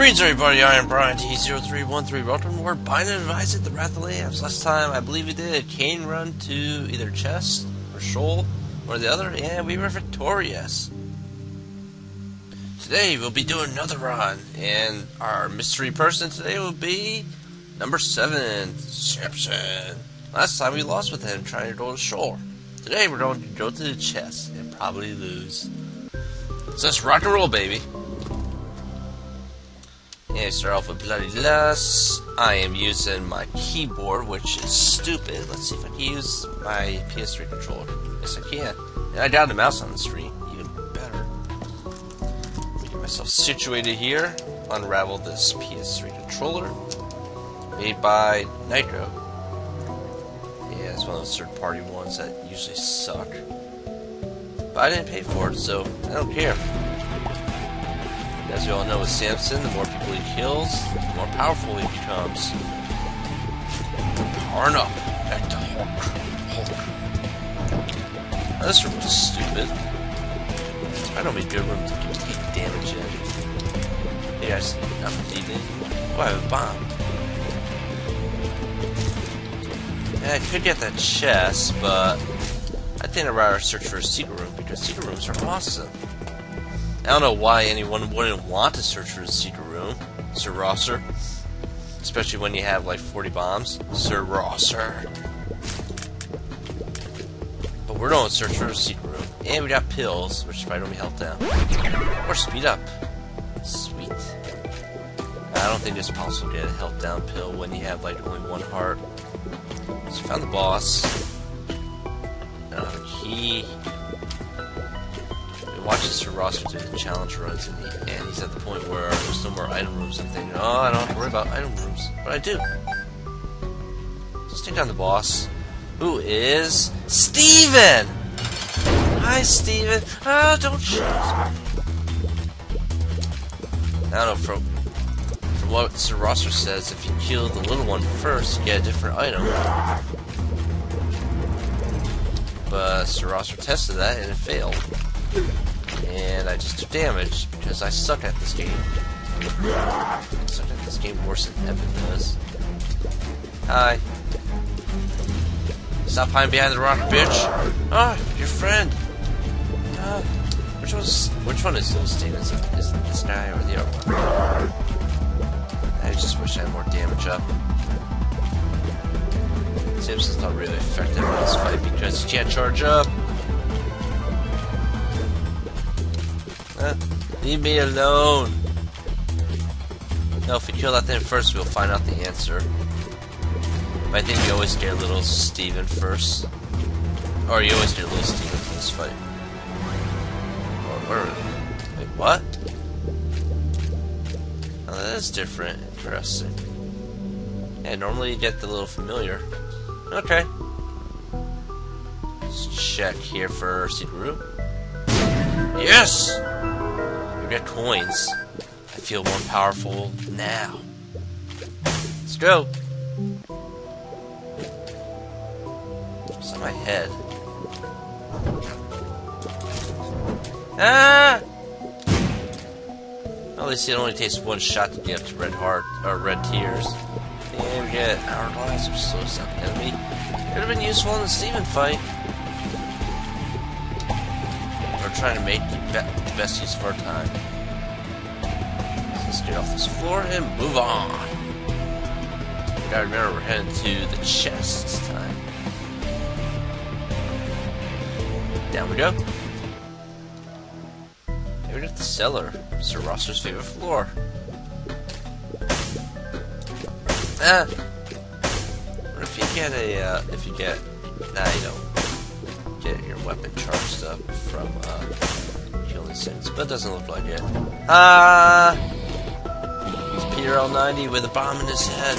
Greetings everybody, I am Brian D0313. Welcome to more Binding of Isaac, The Wrath of Lambs. Last time, I believe we did a Cain run to either Chest or Sheol or the other, and we were victorious. Today, we'll be doing another run, and our mystery person today will be number 7, Samson. Last time we lost with him trying to go to Sheol. Today, we're going to go to the Chest and probably lose. So let's rock and roll, baby. And start off with Bloody Lust. I am using my keyboard, which is stupid. Let's see if I can use my PS3 controller. Yes, I can. And I got the mouse on the screen. Even better. Get myself situated here. Unravel this PS3 controller. Made by Nitro. Yeah, it's one of those third-party ones that usually suck. But I didn't pay for it, so I don't care. As you all know with Samson, the more people he kills, the more powerful he becomes. Powering up. Back to Hulk. Hulk. Now, this room is stupid. I don't be good room to take damage in. Guys, I'm leaving. Oh, I have a bomb. I could get that chest, but I think I'd rather search for a secret room because secret rooms are awesome. I don't know why anyone wouldn't want to search for the secret room, Sir Rosser. Especially when you have like 40 bombs. Sir Rosser. But we're going to search for the secret room. And we got pills, which probably don't be down. Or speed up. Sweet. I don't think it's possible to get a health down pill when you have like only one heart. So found the boss. Uh, key watching Sir Rosser do the challenge runs, and, he, and he's at the point where there's no more item rooms. I'm thinking, oh, I don't have to worry about item rooms, but I do. Let's take down the boss, who is Steven! Hi, Steven. Ah, don't shoot. I don't know, from, from what Sir Rosser says, if you kill the little one first, you get a different item. But Sir Rosser tested that, and it failed and I just took damage because I suck at this game. I suck at this game worse than Evan does. Hi. Stop hiding behind the rock, bitch. Ah, your friend. Uh, which one's which one is those demons? Is this guy or the other one? I just wish I had more damage up. Samson's not really effective in this fight because he can't charge up. Leave me alone. No, if we kill that thing first, we'll find out the answer. But I think you always get little Steven first. Or you always get little Steven for this fight. Or, or wait, what? Oh, that is different. Interesting. Yeah, normally you get the little familiar. Okay. Let's check here for secret room. Yes! Get coins. I feel more powerful now. Let's go. What's on my head? Ah! At least it only takes one shot to get up to red heart or red tears. And we get hourglass, which slows down the enemy. Could have been useful in the Steven fight. We're trying to make best use of our time. let's get off this floor and move on. Gotta remember we're heading to the chest this time. Down we go. Here Maybe at the cellar. Sir Rosser's favorite floor. Ah! What if you get a, uh, if you get, nah, you don't get your weapon charged up from uh, killing sins, but it doesn't look like it. Ah! It's Peter L90 with a bomb in his head.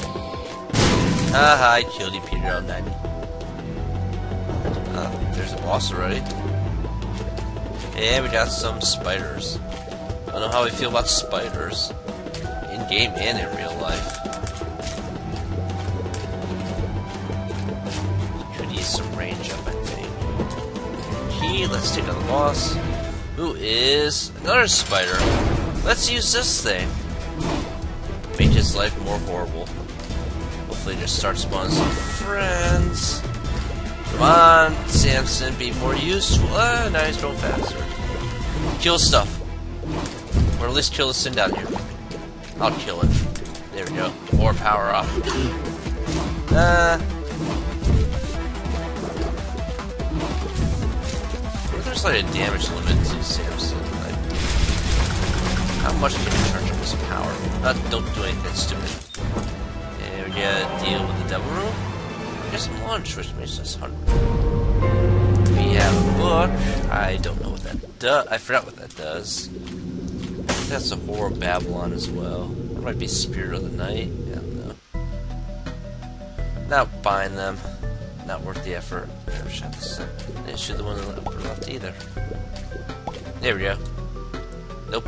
Ah, I killed you, Peter L90. Uh, there's a boss already. And we got some spiders. I don't know how we feel about spiders. In game and in real life. Could use some range up, I think key. Let's take on the boss. Who is another spider. Let's use this thing. make his life more horrible. Hopefully just start spawning some friends. Come on, Samson, be more useful. Ah, now he's going faster. Kill stuff. Or at least kill the sin down here. I'll kill it. There we go. More power up. Uh. There's like a damage limit to Samson. Like, how much can you charge up his power? Uh, don't do anything stupid. And we gotta deal with the devil room. Get some lunch, which makes us hungry. We have a book. I don't know what that does. I forgot what that does. That's a Whore of Babylon as well. That might be Spirit of the Night. Yeah, no. Not buying them. Not worth the effort. Didn't shoot the one on the upper left either. There we go. Nope.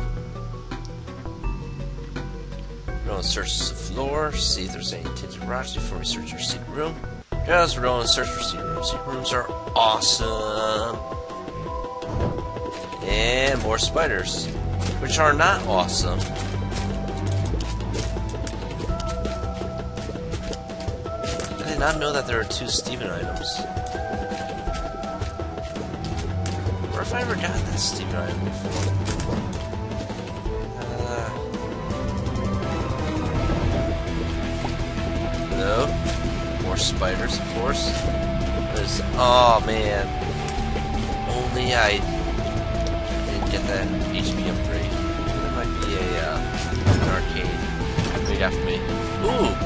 We're going to search the floor, see if there's any tinted rocks before we search our secret room. Just we're going to search for secret rooms. Secret rooms are awesome. And more spiders which are not awesome. Not know that there are two Steven items. Or if I ever got that Steven item before. Uh, no. More spiders, of course. There's, oh man. Only I didn't get that HP upgrade be a uh, an arcade. Wait after me. Ooh.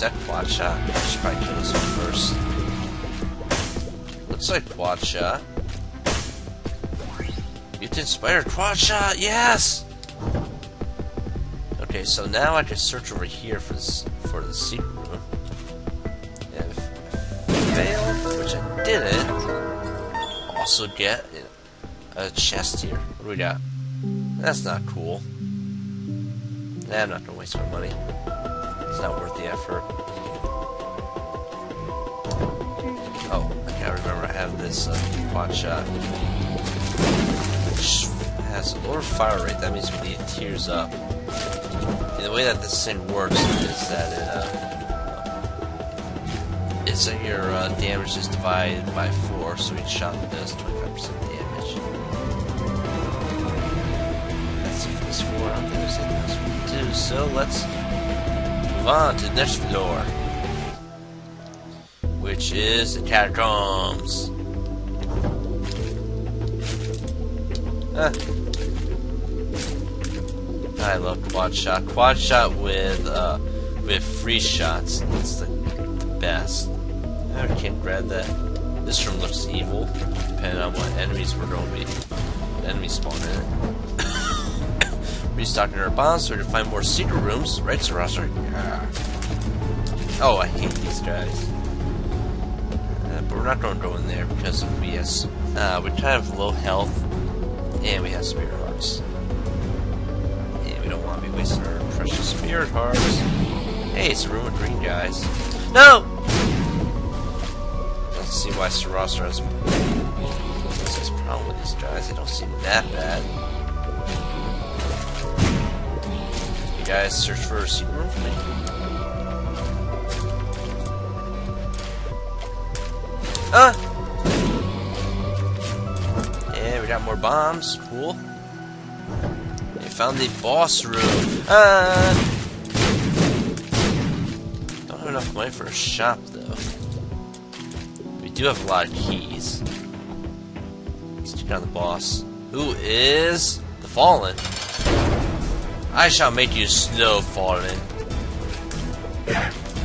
That quad uh, shot? I should probably kill this one first. Looks like quad shot. Mutant spider quad shot. Yes. Okay, so now I can search over here for this for the secret room. And if I fail, which I didn't, also get a chest here. What do we got? That's not cool. Nah, I'm not gonna waste my money. It's not worth the effort. Oh, I can't remember I have this uh, quad shot. Which has a lower fire rate. That means when it tears up. And the way that this thing works is that it, uh, it's that your uh, damage is divided by 4, so each shot does 25% damage. that's four. I don't think there's anything else we do. So let's move on to the next floor, which is the catacombs. I love quad shot. Quad shot with uh, with free shots. It's the, the best. I can't grab that. This room looks evil, depending on what enemies we're going to be. Enemy spawn in it. Restocking our bombs so we can find more secret rooms. Right, Sarasar? Yeah. Oh, I hate these guys. Uh, but we're not going to go in there because of BS. Uh, we kind of low health, and we have spirit hearts. And we don't want to be wasting our precious spirit hearts. Hey, it's a room of green guys. No! Let's see why Sarasar has... What's his problem with these guys? They don't seem that bad. You guys search for a secret room for me? Ah! Yeah, we got more bombs. Cool. We found the boss room. Ah! Don't have enough money for a shop, though. We do have a lot of keys. Let's check out the boss. Who is the Fallen? I shall make you slow falling.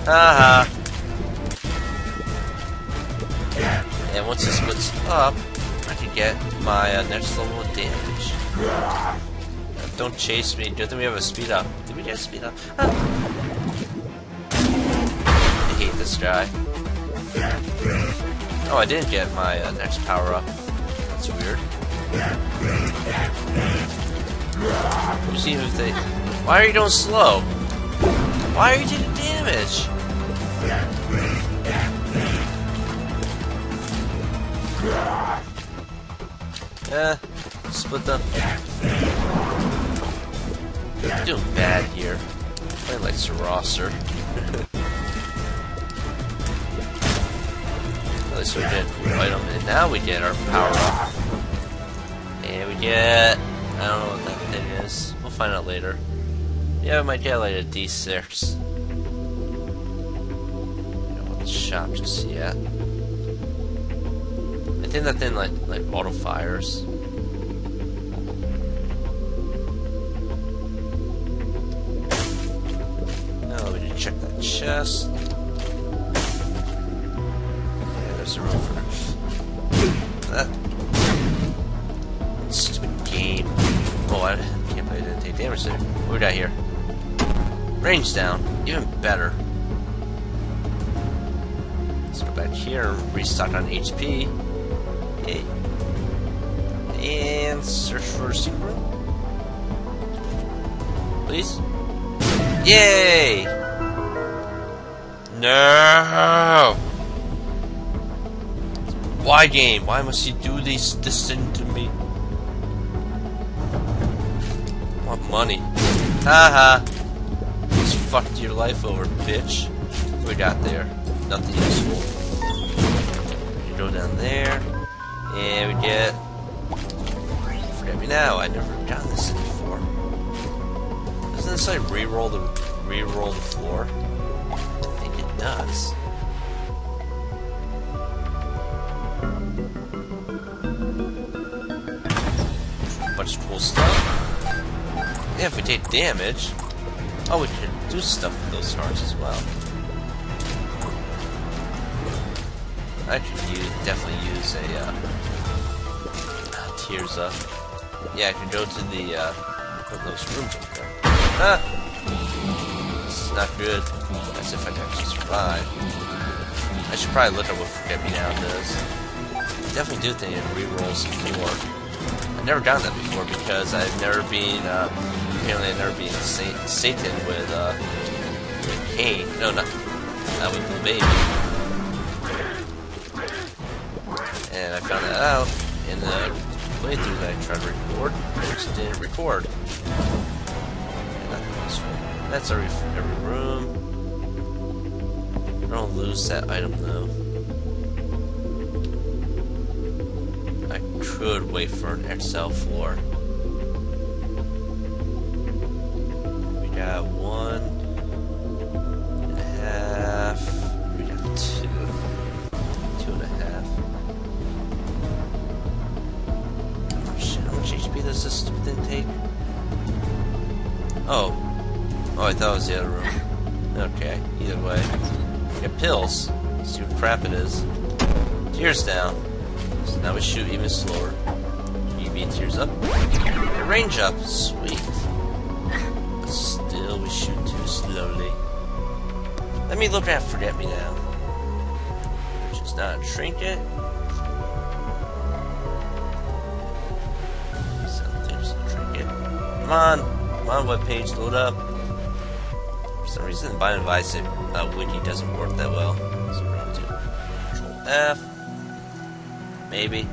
Haha. And once this splits up, I can get my uh, next level of damage. Uh, don't chase me. Do not we have a speed up? Did we get a speed up? Ah. I hate this guy. Oh, I didn't get my uh, next power up. See if they. Why are you going slow? Why are you doing damage? Yeah, split them. I'm doing bad here. Playing like Sir At least we get cool item, and now we get our power up. And we get... I don't know what that thing is. We'll find out later. Yeah, we might get like a D6. Don't shop just yet. I think that thing like like auto fires. Oh, we didn't check that chest. Yeah, there's a room for damage there. What we got here? Range down. Even better. Let's go back here and restock on HP. Okay. And search for a secret. Please? Yay! No! Why game? Why must you do this, this thing to me? Money. Haha. Just fucked your life over, bitch. What we got there? Nothing useful. You go down there. And we get... Forget me now, I never done this before. Doesn't this like re-roll the re-roll the floor? I think it does. Bunch of cool stuff. Yeah, if we take damage. Oh, we can do stuff with those stars as well. I could use, definitely use a uh, tears up. Yeah, I can go to the uh, those rooms up there. Ah, is not good. As if I can actually survive. I should probably look at what Forget Me Now does. Definitely do think it re-rolls more. I've never done that before because I've never been, uh, apparently I've never been Sa Satan with, uh, with Cain. No, not, not with the baby. And I found that out in the playthrough that I tried to record, which didn't record. That's every, every room. I don't lose that item though. I could wait for an XL floor. Got one load up. For some reason, Binding Isaac uh, wiki doesn't work that well. So we're going to Control F. Maybe.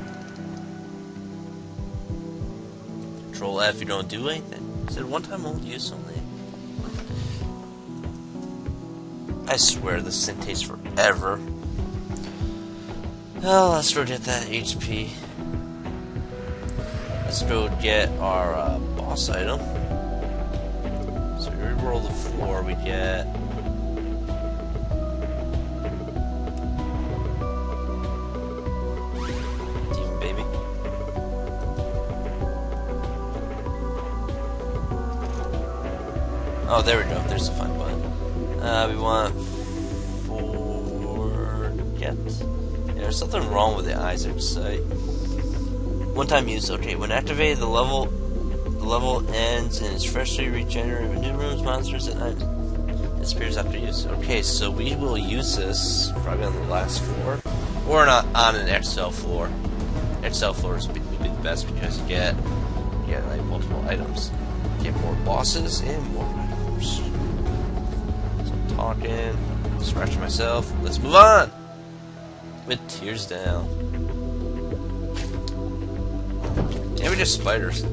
Control F, you don't do anything. It one time only use only? I swear this thing takes forever. Well, let's go get that HP. Let's go get our uh, boss item. Roll the floor, we get. Demon baby. Oh, there we go. There's the find button. Uh, we want forget. Yeah, there's something wrong with the Isaac site. One time use. Okay, when activated, the level level ends and is freshly regenerated with new rooms, monsters, and items. It disappears after use. Okay, so we will use this probably on the last floor, or not on an XL floor. XL floor is would be the best because you get you get like multiple items, you get more bosses and more items. So I'm talking, scratching myself. Let's move on with tears down. We just spiders.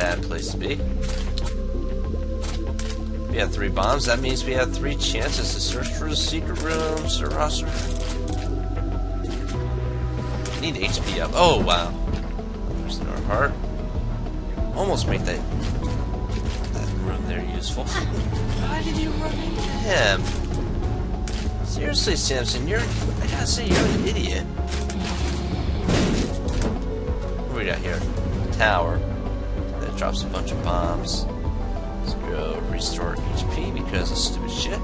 Bad place to be. We have three bombs. That means we have three chances to search for the secret room, Sir Rosser. Need HP up. Oh, wow. There's another heart. Almost make that, that room there useful. Why did you run into him? Seriously, Samson, you're... I gotta say, you're an idiot. What do we got here? Tower. Drops a bunch of bombs. Let's go restore HP because of stupid shit.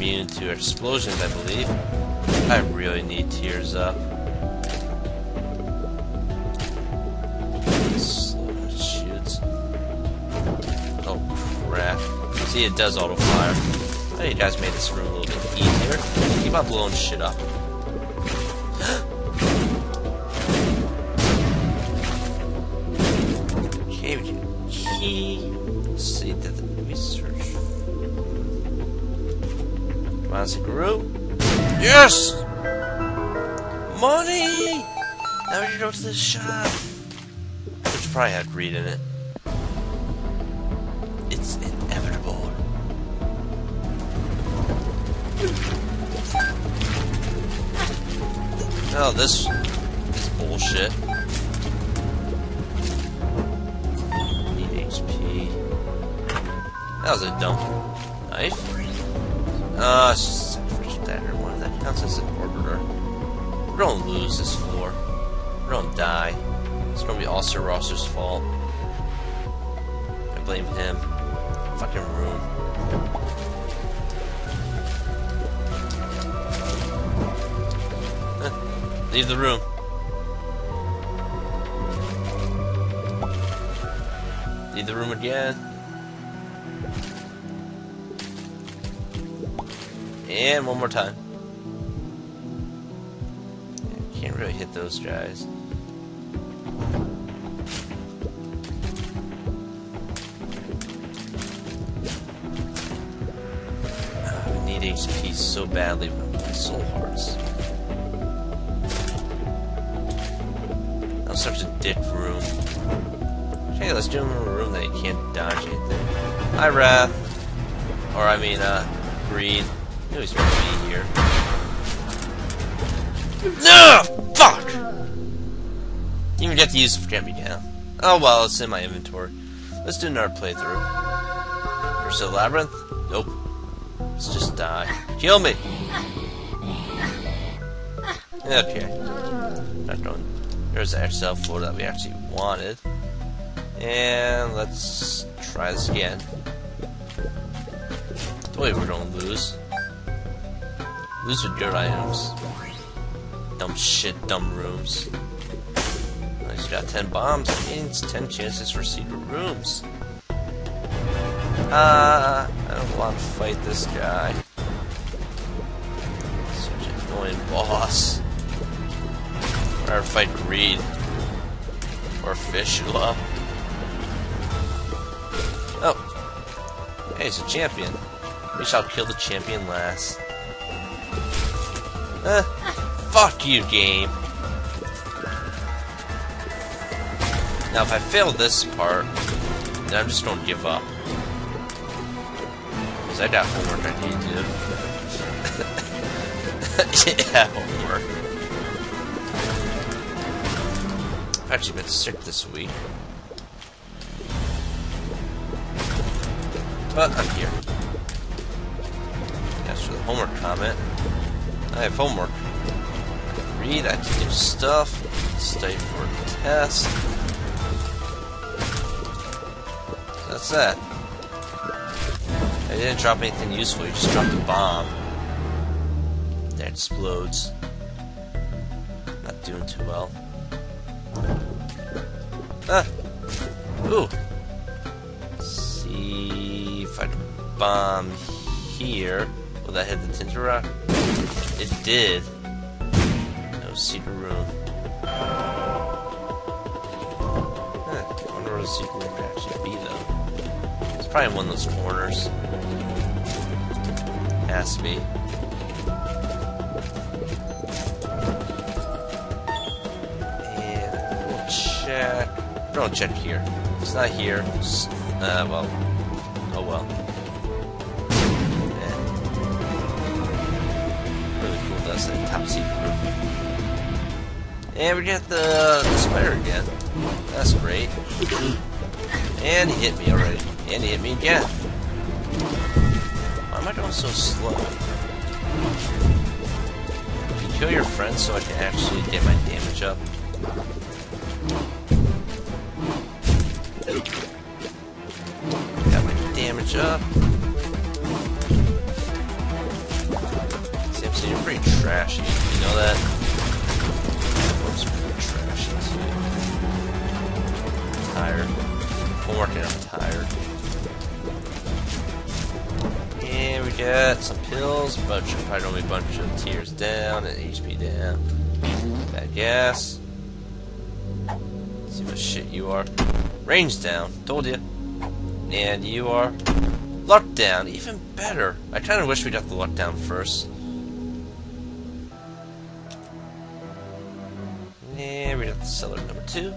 Immune to explosions, I believe. I really need tears up. Oh crap. See, it does auto fire. Oh, you guys made this room a little bit easier. Keep on blowing shit up. okay, On, Yes! Money! Now we can go to the shop. Which probably had greed in it. It's inevitable. Oh, this is bullshit. Need HP. That was a dumb knife. Uh, it's just one. That counts as an orbiter. We're gonna lose this floor. We're gonna die. It's gonna be all Sir Rosser's fault. I blame him. Fucking room. Leave the room. Leave the room again. And one more time. Yeah, can't really hit those guys. Oh, I need HP so badly with my soul hearts. Was such a dick room. Okay, let's do him in a room that he can't dodge anything. Hi, Wrath. Or, I mean, uh, Greed. Here. No! Fuck! Didn't even get to use the Get Down. Oh well, it's in my inventory. Let's do another playthrough. There's a labyrinth? Nope. Let's just die. Kill me! Okay. Not going. There's the XL floor that we actually wanted. And let's try this again. Wait, we're gonna lose. Lose with good items. Dumb shit, dumb rooms. I just got 10 bombs. That means 10 chances for secret rooms. Uh, I don't want to fight this guy. Such an annoying boss. I'd rather fight Greed. Or Fistula. Oh. Hey, it's a champion. We shall kill the champion last. Uh, fuck you, game. Now, if I fail this part, then I'm just gonna give up. Because I got homework I need to do. yeah, homework. I've actually been sick this week. But I'm here. Yes, for the homework comment. I have homework. Read, I to do stuff. Study for a test. That's that. I didn't drop anything useful, you just dropped a bomb. That explodes. Not doing too well. Ah! Ooh! Let's see if I can bomb here. Will that hit the Tinted Rock? It did. No secret room. Huh, I wonder where the secret room could actually be, though. It's probably in one of those corners. Has to be. And we'll check. Don't check here. It's not here. It's, uh, well. Oh well. That top secret. And we get the, the spider again. That's great. And he hit me already. And he hit me again. Why am I going so slow? You kill your friends so I can actually get my damage up. Got my damage up. Trashy. You know that? Looks pretty trashy. Tired. I'm working, I'm tired. And we got some pills, but should probably only a bunch of tears down and HP down. Bad gas. See what shit you are. Range down, told you. And you are luck down, even better. I kind of wish we got the luck down first. Two.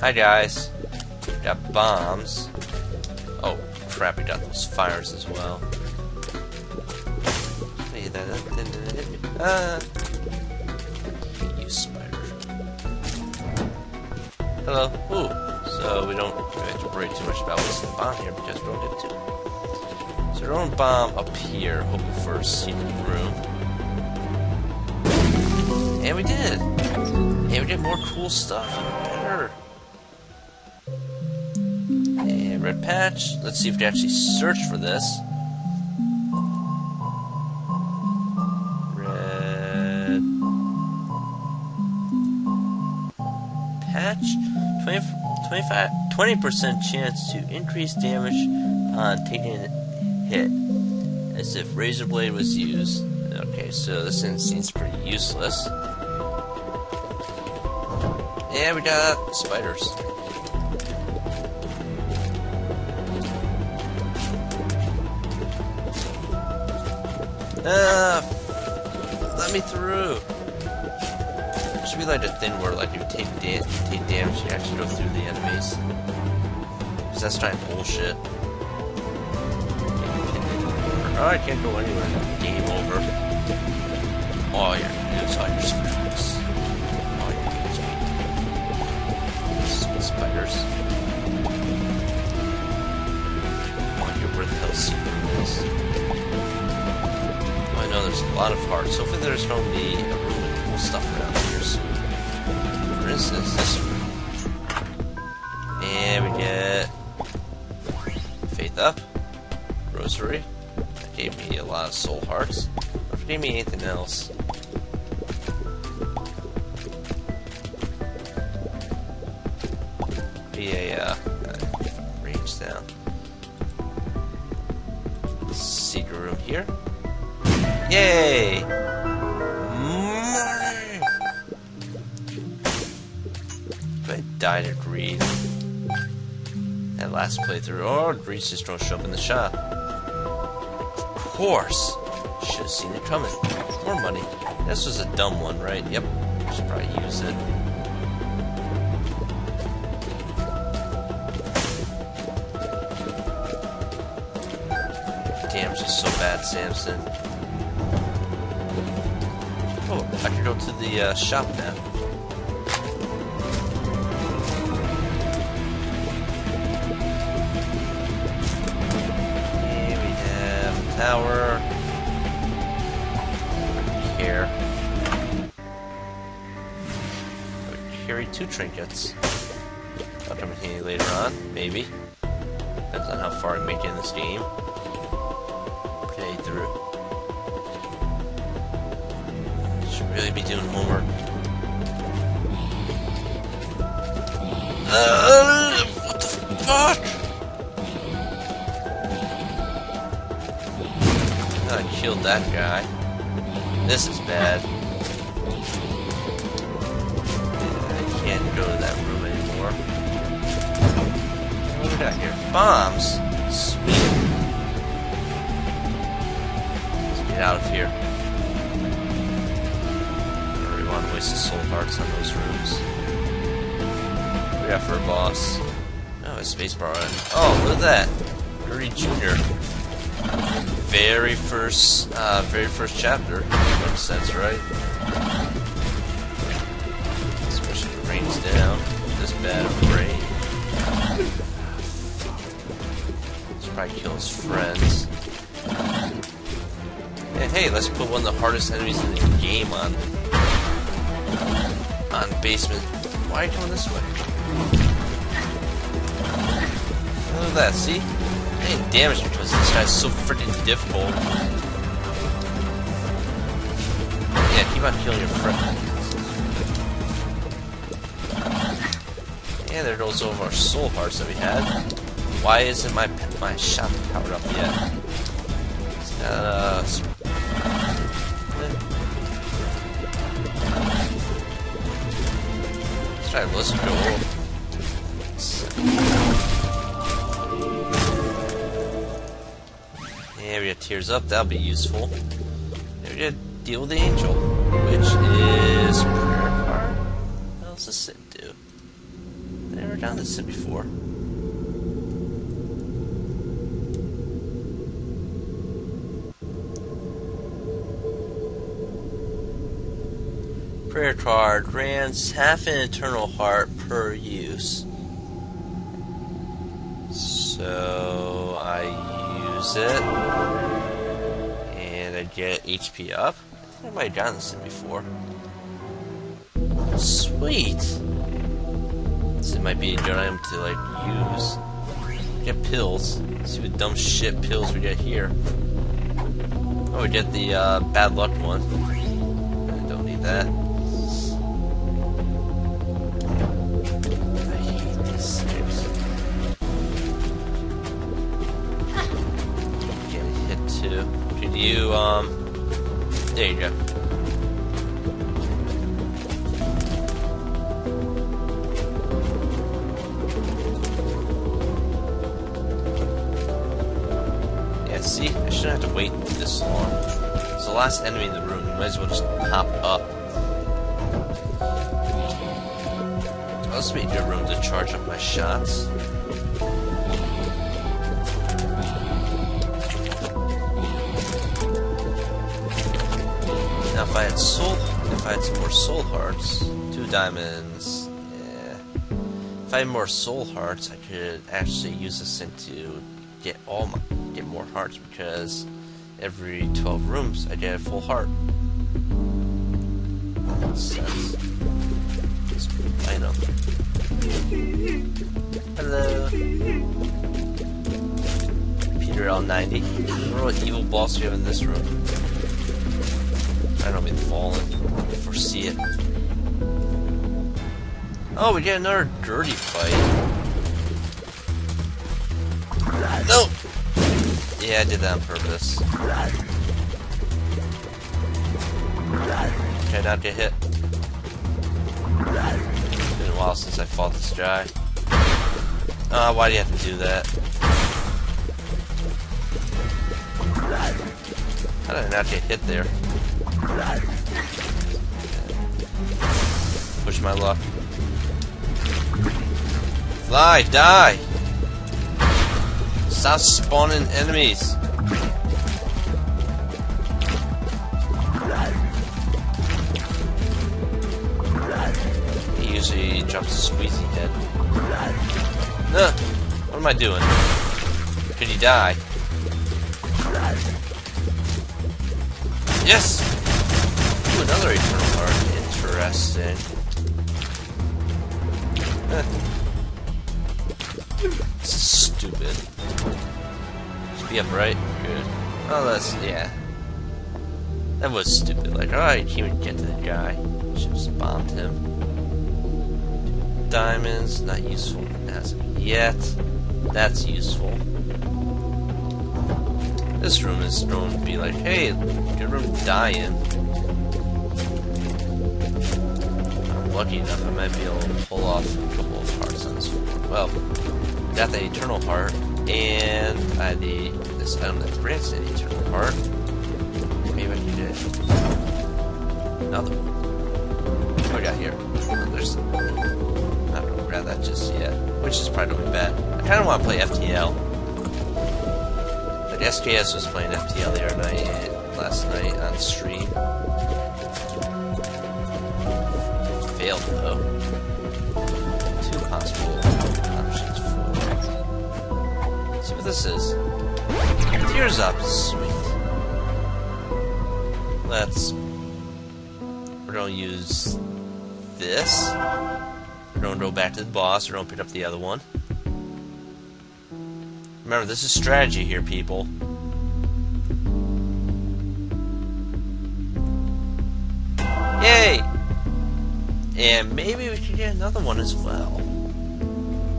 Hi guys. We got bombs. Oh crap, we got those fires as well. Hey, that, didn't hit me. Ah. You spider. Hello. Ooh. So we don't have to worry too much about what's the bomb here because we don't get to. So we don't bomb up here, hoping for a secret room. And we did. And we did more cool stuff. Even better. And red patch. Let's see if we actually search for this. Red patch. 20, 25, 20% chance to increase damage on taking a hit, as if razor blade was used. Okay, so this thing seems pretty useless. Yeah, we got spiders. Ah, let me through. It should be like a thing where like you take da take damage, you actually go through the enemies. Cause that's of bullshit. Oh, I can't go anywhere. Game over. All you have to do is all your spiders. Is. Oh, I know there's a lot of hearts. Hopefully there's to be a really cool stuff around here soon. For instance, this one. And we get Faith Up, Rosary. That gave me a lot of soul hearts. Or if it gave me anything else. Just don't show up in the shop. Of course! Should have seen it coming. More money. This was a dumb one, right? Yep. Should probably use it. Damn, just so bad, Samson. Oh, I can go to the uh, shop now. Maybe. Depends on how far I make it in this game. Play through. Should really be doing homework. Uh, what the fuck? I killed that guy. This is bad. I can't go to that room we got here? Bombs. Sweet. Let's get out of here. I don't really want to waste the soul hearts on those rooms. What we got for a boss? Oh, a spacebar. Oh, look at that. Gurdy Junior very first, uh, very first chapter. Makes sense, right? Especially it rains down. This bad of rain. Should probably kill his friends. And hey, let's put one of the hardest enemies in the game on on basement. Why are you coming this way? Look at that, see? Taking damage because this guy's so freaking difficult. Yeah, keep on killing your friends. Yeah, there goes all of our soul hearts that we had. Why isn't my my shot powered up yet? Uh, let's try go. Yeah, we got tears up, that'll be useful. Gotta deal with the angel, which is prayer card. What else does Sin do? Never done this Sin before. Prayer card grants half an eternal heart per use. So I use it, and I get HP up. I think I might have done this before. Sweet. This might be a good item to like use. Get pills. Let's see what dumb shit pills we get here. Oh, we get the uh, bad luck one. I don't need that. Um... There you go. Yeah, see? I shouldn't have to wait this long. It's the last enemy in the room. You might as well just hop up. Would be a good room to charge up my shots. If I had soul, if I had some more soul hearts, two diamonds, yeah. If I had more soul hearts, I could actually use this thing to get all my, get more hearts because every 12 rooms I get a full heart. Sense. I know. Hello. Peter L90. What evil boss we have in this room. I don't mean fallen. I foresee it. Oh, we get another dirty fight. No! Yeah, I did that on purpose. Okay, not get hit. It's been a while since I fought this guy. Uh, why do you have to do that? How did I not get hit there? Push my luck. Fly, die! Stop spawning enemies. He usually drops a squeezy head. No! What am I doing? Could he die? Oh, that's, yeah. That was stupid. Like, alright, can't even get to the guy. Should just bombed him. Diamonds, not useful as of yet. That's useful. This room is known to be like, hey, good room to die in. I'm lucky enough I might be able to pull off a couple of hearts on this one. Well, got the Eternal Heart, and I had the, this item that grants an Eternal Heart. Maybe I can get another one. What do I got here? There's. Not gonna grab that just yet, which is probably bad. I kind of want to play FTL. Like SKS was playing FTL the other night, last night on stream. Failed though. Let's see what this is. Tears up, sweet. Let's. We're gonna use this. We're gonna go back to the boss. We're gonna pick up the other one. Remember, this is strategy here, people. Yay! And maybe we can get another one as well.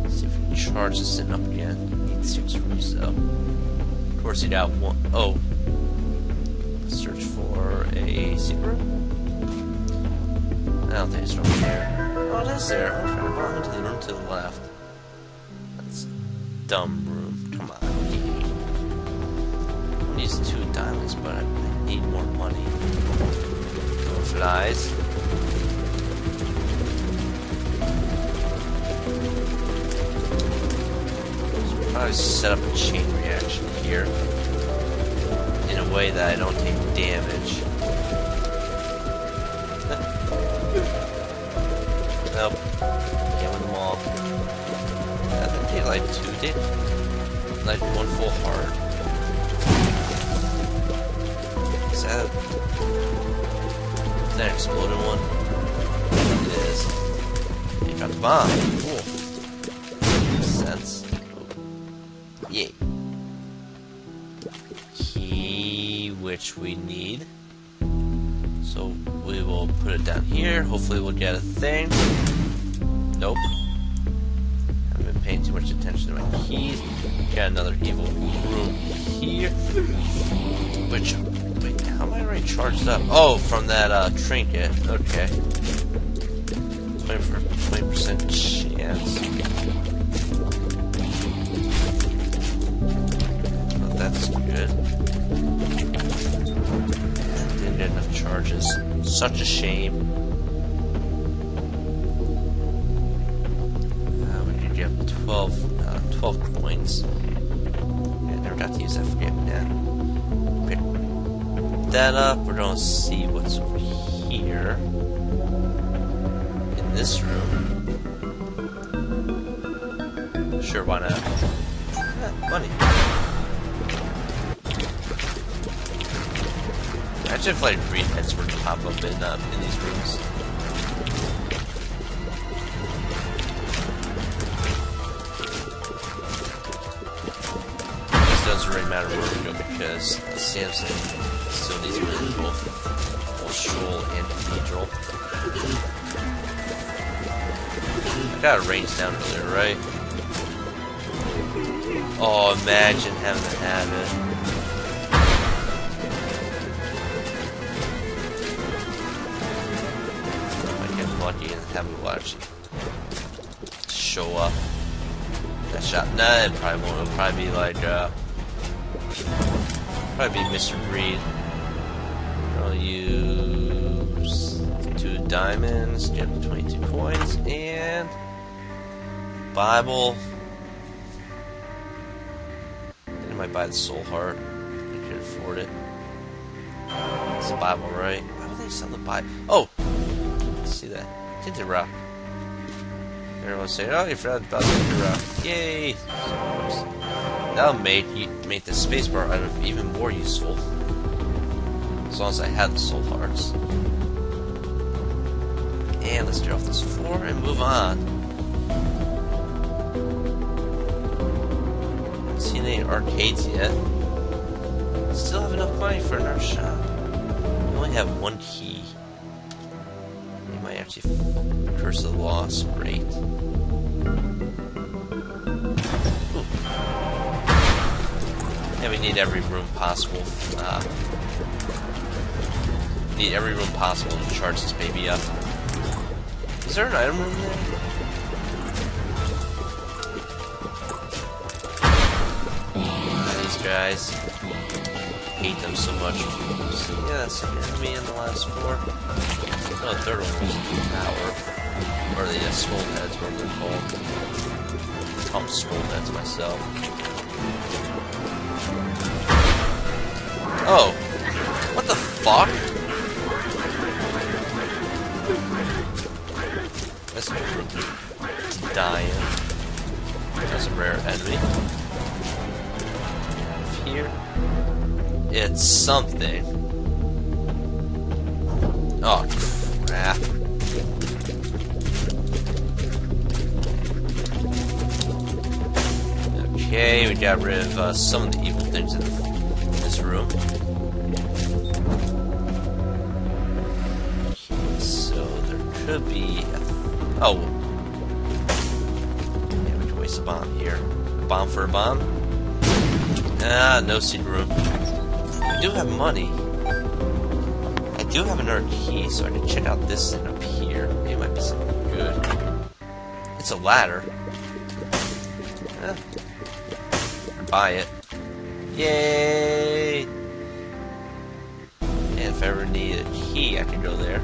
Let's see if we can charge this thing up again. Rooms though. Of course, you got one. Oh, search for a secret room. I don't think it's over there. Oh, it is there. I'm trying to bomb into the room to the left. That's dumb room. Come on. I need two diamonds, but I need more money. No flies. Probably set up a chain reaction here in a way that I don't take damage. nope. Can't them all. I think they like two did. Like one full heart. Is that that an exploding one? It is. You got the bomb. We need. So we will put it down here. Hopefully we'll get a thing. Nope. I haven't been paying too much attention to my keys. Got another evil room here. Which, wait, how am I already charged up? Oh, from that uh, trinket. Okay. 20% chance. Enough charges. Such a shame. Imagine if like green heads were to pop up in um, in these rooms. This doesn't really matter where we go because Samson still needs to be both both Sheol and Cathedral. I got a range down earlier, right? Oh, imagine having to have it. Have it watch show up. That shot. Nah, it probably won't. It'll probably be like, uh. Probably be Mr. Greed. I'll use two diamonds, get 22 coins, and. Bible. I think I might buy the Soul Heart. I can afford it. It's the Bible, right? Why would they sell the Bible? Oh! That. Tinted Rock. Everyone say, oh, you forgot about Tinted Rock. Yay! That'll make, you, make the spacebar even more useful. As long as I had the Soul Hearts. And let's get off this floor and move on. Haven't seen any arcades yet. Still have enough money for another shop. only have one key. Actually curse the loss. Great. Ooh. Yeah, we need every room possible. Uh, need every room possible to charge this baby up. Is there an item room there? These guys. Hate them so much. Yeah, that's enemy in the last floor. No, the third one was the tower. Or the uh, skull heads, whatever they're called. I call them skull heads myself. Oh. What the fuck? That's dying. That's a rare enemy. Here. It's something. Oh, got rid of uh, some of the evil things in this room. So there could be Oh. Yeah, we can waste a bomb here. Bomb for a bomb? Ah, no secret room. I do have money. I do have another key, so I can check out this thing up here. It might be something good. It's a ladder. Eh. Buy it. Yay! And if I ever need a key, I can go there.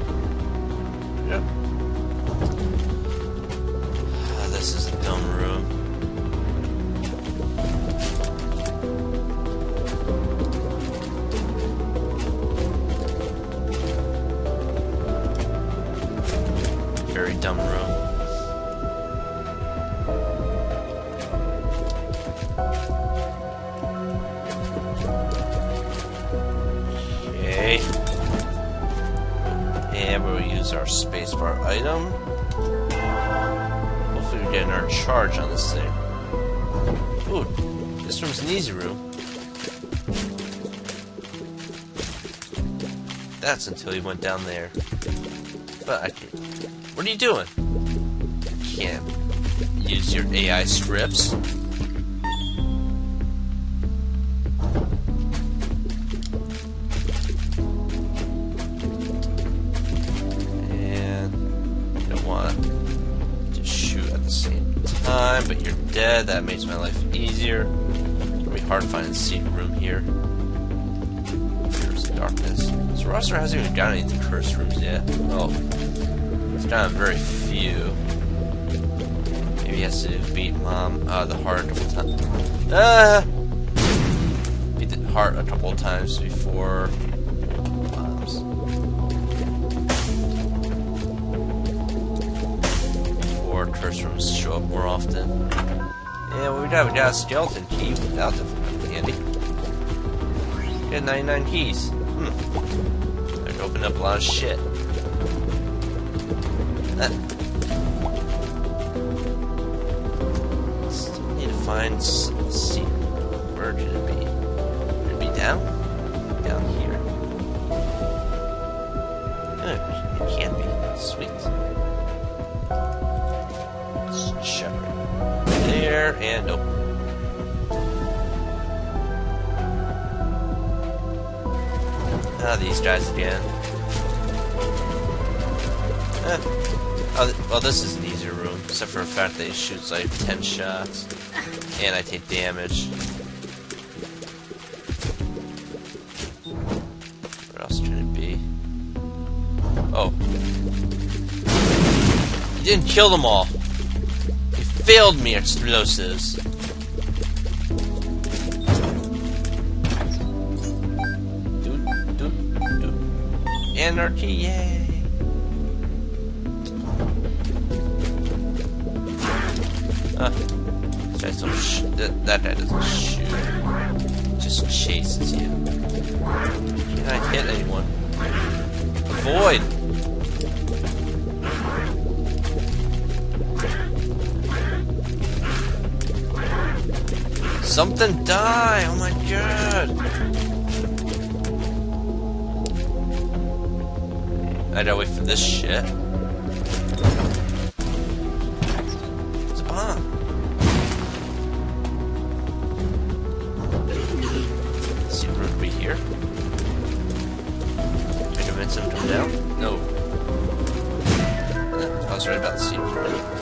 Yep. Uh, this is a dumb room. That's until he went down there. But I can't. What are you doing? Can't use your AI scripts. And don't want to shoot at the same time, but you're dead. That makes my life easier. It'll be hard to find a secret room here. Roster hasn't even gotten the cursed rooms yet. Oh. He's gotten very few. Maybe he has to beat Mom, uh, the heart a couple times. Ah! Beat the heart a couple times before Mom's. Curse rooms show up more often. Yeah, well, we got, we got a skeleton key without the handy. Got 99 keys. Hmm. Open up a lot of shit. Uh. Need to find s- see where it be? Fact that it shoots like 10 shots, and I take damage. What else can it be? Oh. You didn't kill them all! You failed me, explosives! Doot, doot. Anarchy, yay! Uh, don't sh that, that guy doesn't shoot. Just chases you. Can I hit anyone? Avoid! Something die! Oh my god! I gotta wait for this shit. No. I was right about the room.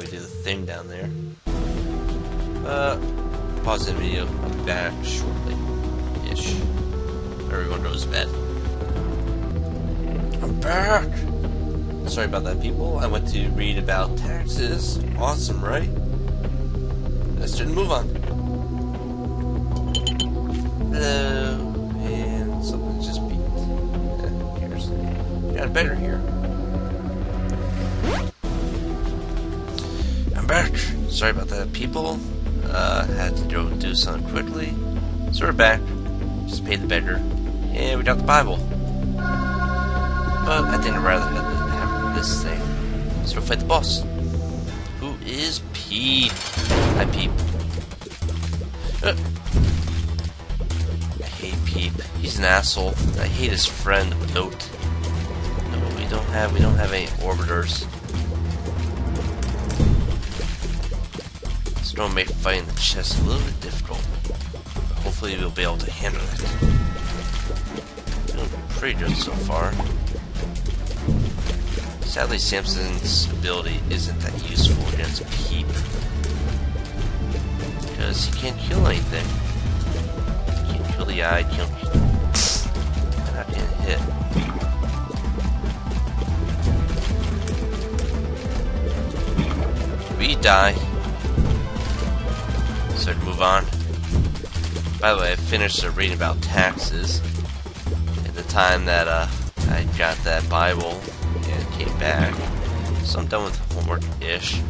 Probably do the thing down there. Uh, pause the video. I'll be back shortly. Ish. Everyone goes to bed. I'm back! Sorry about that, people. I went to read about taxes. Awesome, right? Let's just move on. Sorry about that, people. Uh, had to go do something quickly. So we're back. Just paid the beggar. And we got the Bible. But I think I'd rather have, this thing. So we'll fight the boss. Who is Peep? Hi, Peep. Uh. I hate Peep. He's an asshole. I hate his friend, Oat. No, we don't have we don't have any orbiters. Gonna make fighting the chest a little bit difficult. Hopefully we'll be able to handle it. Doing pretty good so far. Sadly, Samson's ability isn't that useful against Peep. Because he can't kill anything. He can't kill the eye, can't not hit. We die. So to move on. By the way, I finished reading about taxes. At the time that uh, I got that Bible and came back. So I'm done with homework-ish.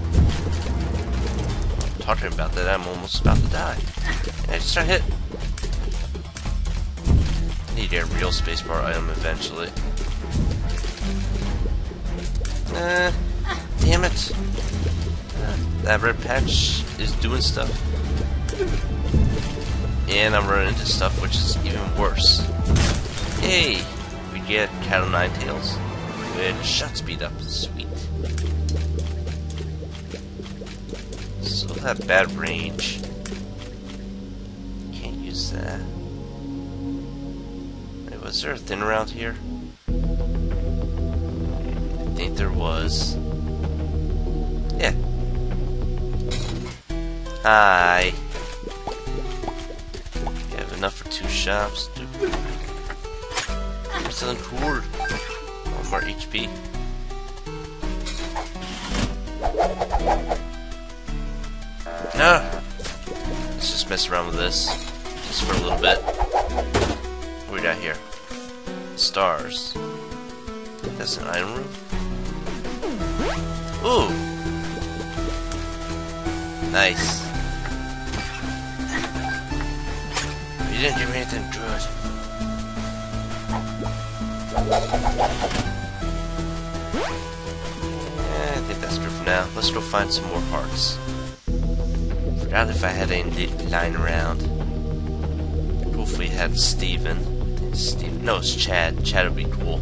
Talking about that, I'm almost about to die. And I just got hit. Need a real spacebar item eventually. Uh, damn it. Uh, that red patch is doing stuff. And I'm running into stuff which is even worse. Yay! We get Cat o' Nine Tails with shot speed up. Sweet. So that bad range. Can't use that. Wait, was there a thing around here? I think there was. Yeah. Hi. Enough for two shops. Dude. Something cool. One more HP. No. Let's just mess around with this. Just for a little bit. What we got here? Stars. That's an item room? Ooh! Nice. Didn't anything good. Yeah, I think that's good for now. Let's go find some more parts. Forgot if I had any lying around. Cool if we had Steven. Steven. No, it's Chad. Chad would be cool.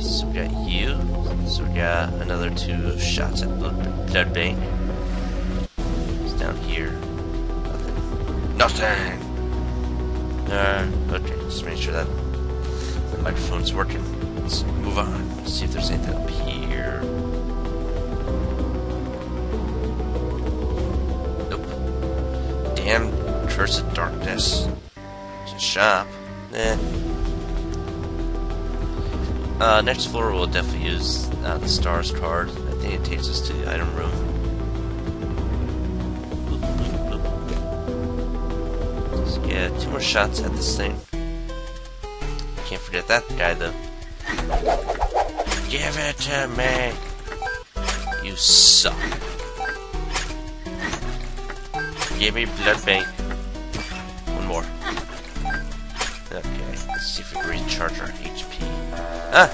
So we got you. So we got another two shots at blood, blood bank. Microphone's working. Let's move on. See if there's anything up here. Nope. Damn cursed darkness. It's a shop. Eh. Uh, next floor we'll definitely use uh, the stars card. I think it takes us to the item room. Boop, boop. So, yeah, two more shots at this thing. Can't forget that guy though. Give it to me. You suck. Give me blood bank. One more. Okay, let's see if we can recharge our HP. Ah!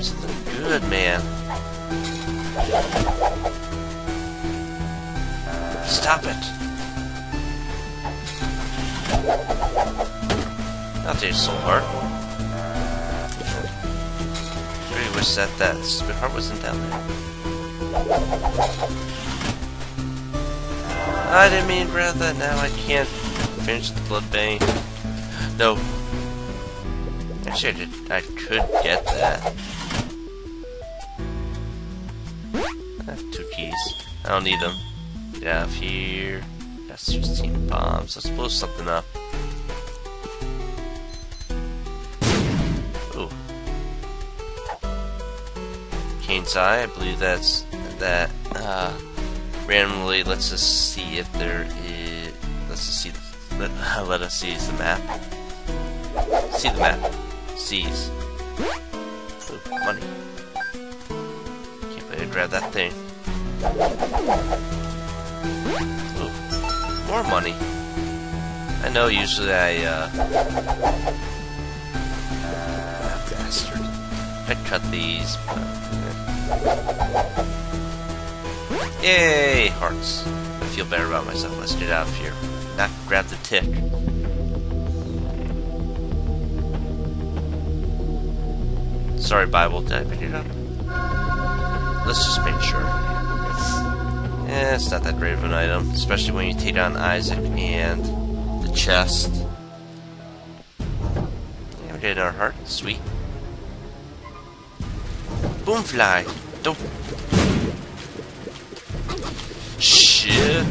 Something good, man. Stop it! Not their soul heart. Really wish that that stupid heart wasn't down there. I didn't mean to grab that. Now I can't finish the blood bank. No. Actually, I, did, I could get that. I have two keys. I don't need them. Get here. That's 16 bombs. Let's blow something up. Ooh. Cain's Eye, I believe that's that uh, randomly lets us see if there is let's us see let, let us see the map. See the map. Sees. Ooh, money. Can't wait to grab that thing. Ooh, more money. I know usually I, uh... Ah, bastard. I'd cut these, but... Yay! Hearts. I feel better about myself. Let's get out of here. Not grab the tick. Sorry, Bible. Did I pick it up? Let's just make sure. Eh, it's not that great of an item, especially when you take on Isaac and the chest. Yeah, we our heart. Sweet. Boomfly! Don't. Shit!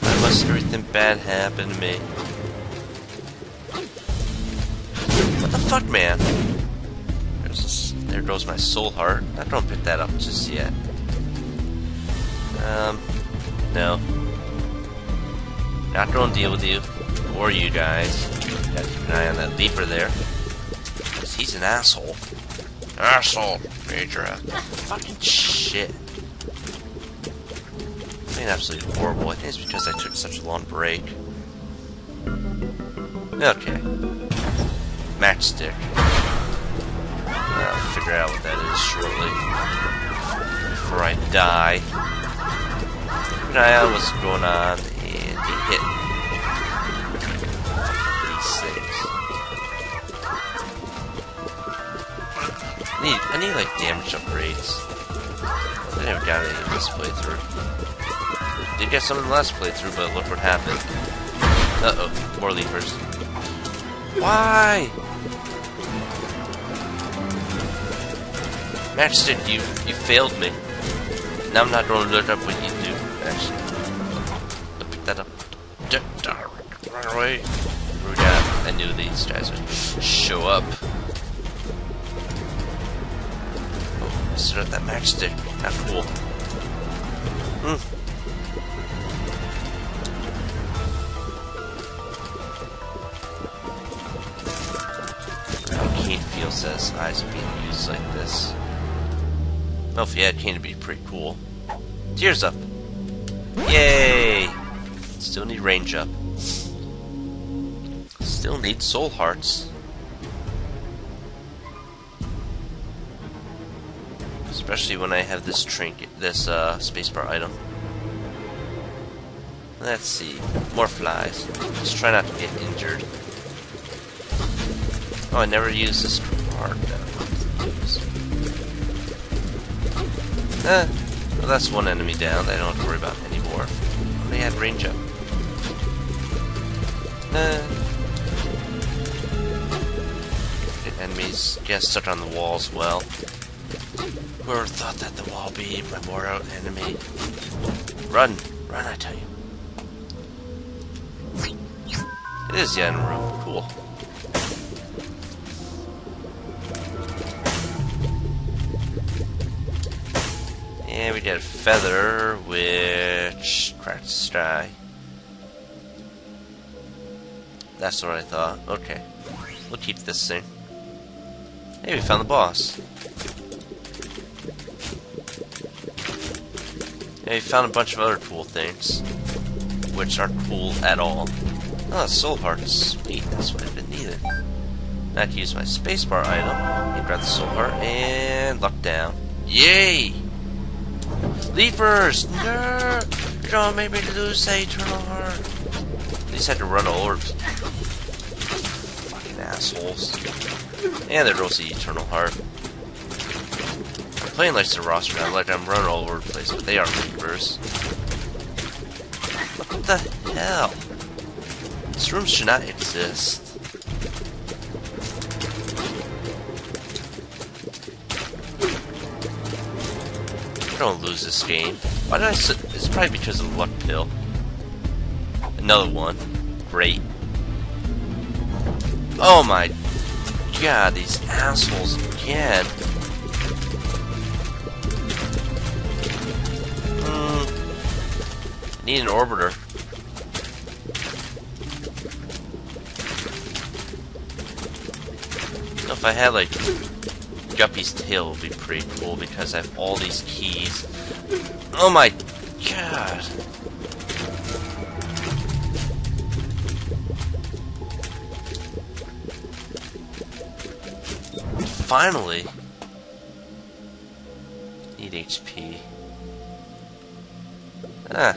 Why must everything bad happen to me? What the fuck, man? There's there goes my soul heart. I don't pick that up just yet. Um, no. Not gonna deal with you. Or you guys. Gotta keep an eye on that leaper there. Because he's an asshole. Asshole! Major. Fucking shit. I mean, absolutely horrible. I think it's because I took such a long break. Okay. Matchstick. I'll figure out what that is shortly. Before I die. An eye on what's going on and get hit. These things. I need, I need like damage upgrades. I never got any in this playthrough. Did get some in the last playthrough, but look what happened. Uh-oh, more leapers. Why? Matchstick, you you failed me. Now I'm not going to look up what I knew these guys would show up. Oh, I still got that matchstick. Not cool. Hmm. Feels says eyes are being used like this. Well, if you had be pretty cool. Tears up. Yay! Still need range up. Still need soul hearts. Especially when I have this trinket, this uh, spacebar item. Let's see. More flies. Just try not to get injured. Oh, I never used this card. Eh, well, that's one enemy down that I don't have to worry about anymore. They had range up. Eh. enemies just stuck on the wall as well. Whoever thought that the wall be my mortal enemy? Run! Run, I tell you. It is the end room. Cool. And we get a feather, which cracks the sky. That's what I thought. Okay. We'll keep this thing. Hey, we found the boss. Hey, we found a bunch of other cool things. Which aren't cool at all. Oh, soul hearts. Sweet, that's what I've been needing. Now I can use my spacebar item and grab the soul heart and lock down. Yay! Leapers! No! You're gonna make me lose the eternal heart. At least I had to run orbs. Fucking assholes. And the eternal heart. Playing like the roster now, like I'm running all over the place, but they are Leapers. What the hell? This room should not exist. I don't lose this game. Why did I? It's probably because of the luck pill. Another one. Great. Oh my god, these assholes again. Hmm. Need an orbiter. If I had like Guppy's tail would be pretty cool because I have all these keys. Oh my god! Finally! Need HP. Ah.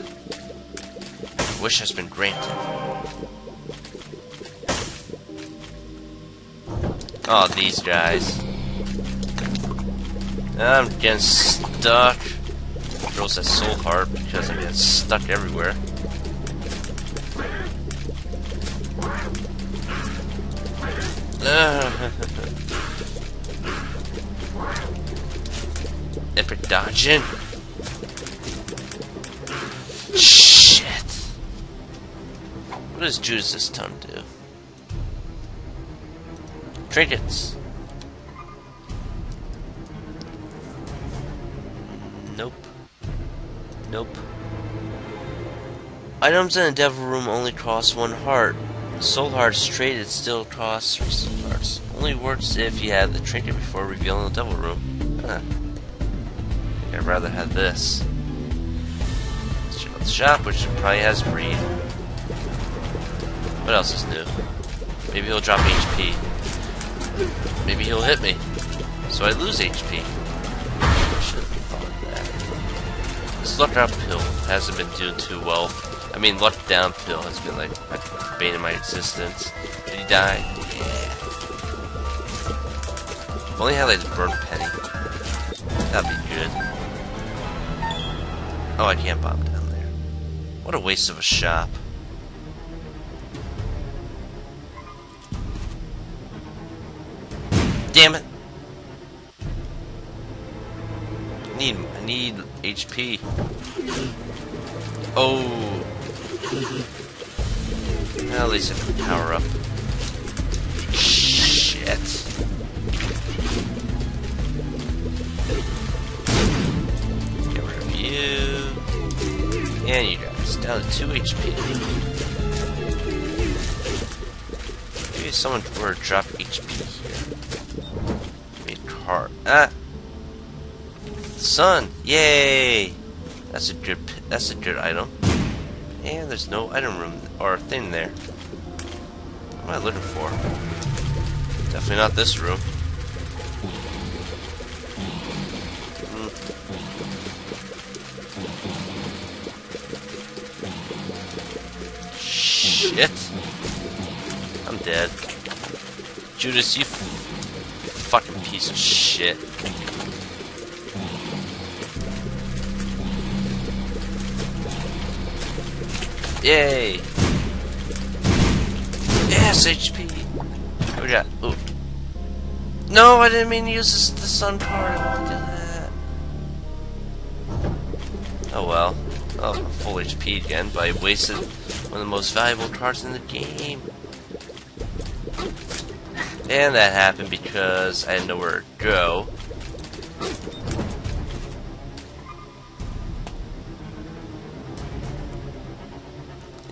Wish has been granted. Oh, these guys. I'm getting stuck. Throws that soul heart because I'm getting stuck everywhere. Epic dodging. Shit. What does Judas' tongue do? Trinkets. Nope. Nope. Items in the devil room only cost one heart. Soul hearts traded still costs three soul hearts. Only works if you have the trinket before revealing the devil room. Huh. I'd rather have this. Let's check out the shop, which probably has greed. What else is new? Maybe he'll drop HP. Maybe he'll hit me. So I lose HP. This luck uphill hasn't been doing too well. I mean, luck downhill has been like a bane of my existence. Did he die? Yeah. If only had like the burnt penny. That'd be good. Oh, I can't bomb down there. What a waste of a shop. Damn it! need I need HP. Oh. Well, at least I can power up. And you. Down to 2 HP. Maybe someone were to drop HP here. Maybe car. Ah! Sun! Yay! That's a good that's a good item. And there's no item room or thing there. What am I looking for? Definitely not this room. Judas, you fucking piece of shit. Yay! Yes, HP! What we got? Ooh. No, I didn't mean to use this, the sun part. I do that. Oh well. Oh, full HP again, but I wasted one of the most valuable cards in the game. And that happened because I had nowhere to go.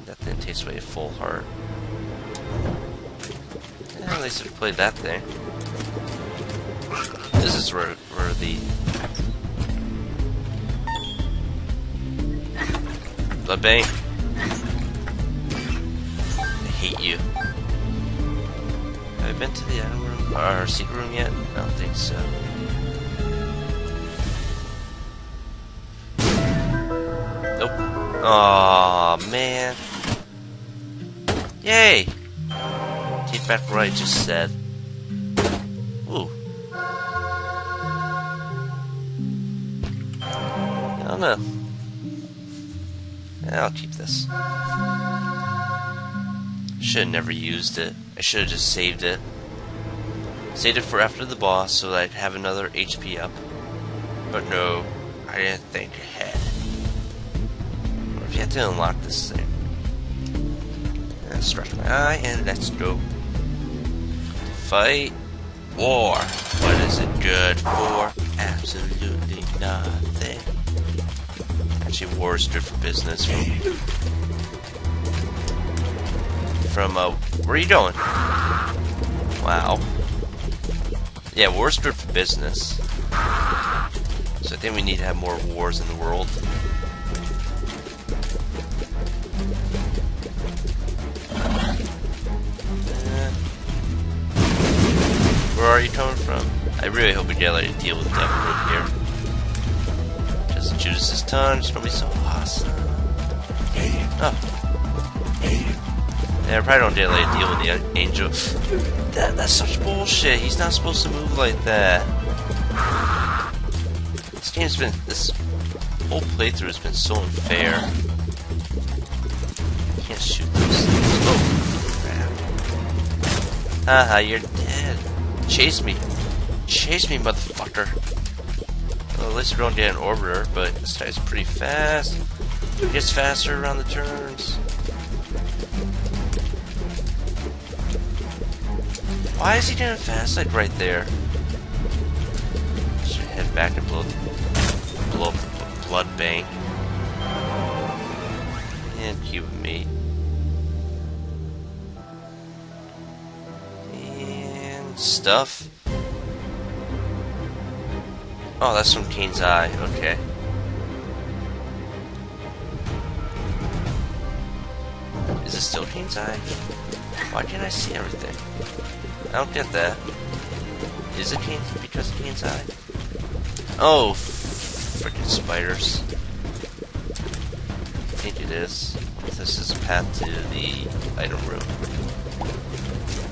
That then takes away a full heart. Yeah, at least I played that thing. This is where, where the blood bank or secret room yet? I don't think so. Nope. Aw, man. Yay! Take back what I just said. Ooh. I don't know. I'll keep this. Should have never used it. I should have just saved it. Saved it for after the boss so that I'd have another HP up. But no, I didn't think ahead. What if you to unlock this thing? And stretch my eye and let's go. Fight. War. What is it good for? Absolutely nothing. Actually, war is good for business. From, uh, where are you going? Wow. Yeah, war's good for business. So I think we need to have more wars in the world. Eh. Where are you coming from? I really hope we get like a deal with Devilwood here. Just Judas's tongue, it's gonna be so awesome. Oh. I probably don't get like a deal with the angel. That, that's such bullshit. He's not supposed to move like that. This game's been this whole playthrough has been so unfair. I Can't shoot those things. Oh crap. Haha, you're dead. Chase me. Chase me, motherfucker. Well, at least we don't get an orbiter, but this guy's pretty fast. Gets faster around the turns. Why is he doing fast like right there? Should head back and blow, blow up the blood bank. And cube meat. And stuff. Oh, that's from Cain's Eye. Okay. Is it still Cain's Eye? Why can't I see everything? I don't get that. Is it because of Cain's Eye? Oh, freaking spiders. I think it is. This is a path to the item room.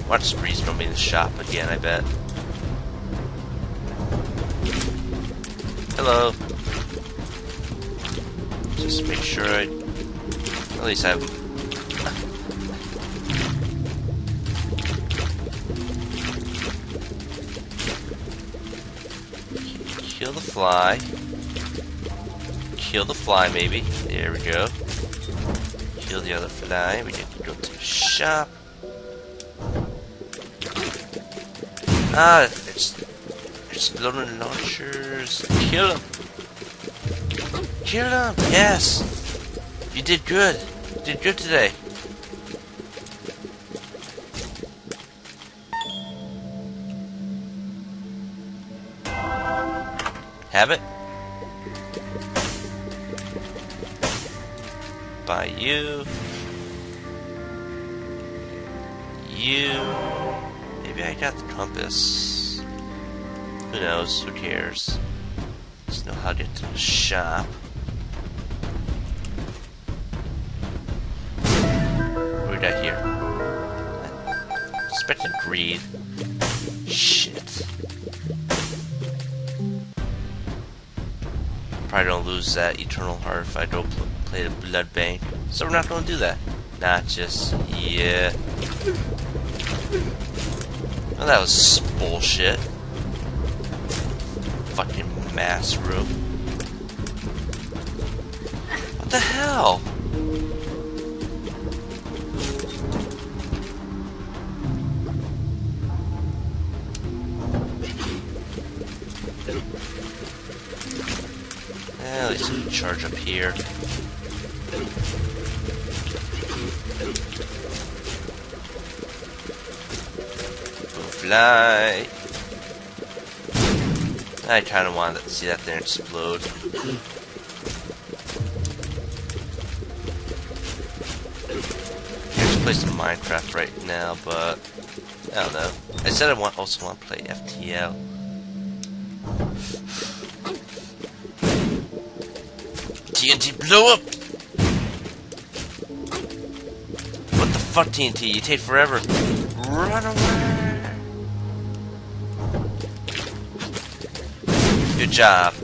Watch Spree's gonna be in the shop again, I bet. Hello. Just make sure I at least have fly. Kill the fly maybe. There we go. Kill the other fly. We need to go to the shop. Ah, it's exploding launchers. Kill them. Kill them. Yes. You did good. You did good today. Have it? By you. You. Maybe I got the compass. Who knows? Who cares? Just know how to get to the shop. What we got here? Expected greed. Probably don't lose that eternal heart if I don't pl play the blood bank. So we're not gonna do that. Not just yeah. Well, that was bullshit. Fucking mass room. What the hell? charge up here. Fly! I kind of wanted to see that thing explode. I'm just playing some Minecraft right now, but I don't know. I said I want also want to play FTL. TNT blow up! What the fuck TNT? You take forever. Run away! Good job.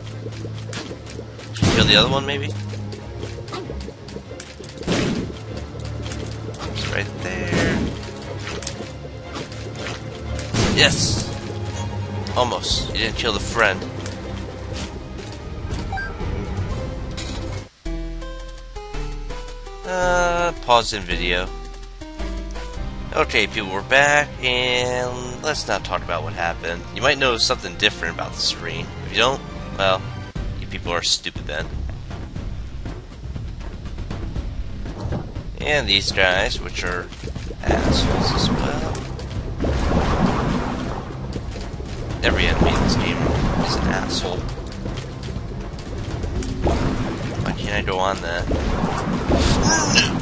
Kill the other one maybe? It's right there. Yes! Almost. You didn't kill the friend. Pause in video. Okay, people, we're back, and let's not talk about what happened. You might know something different about the screen. If you don't, well, you people are stupid then. And these guys, which are assholes as well. Every enemy in this game is an asshole. Why can't I go on that?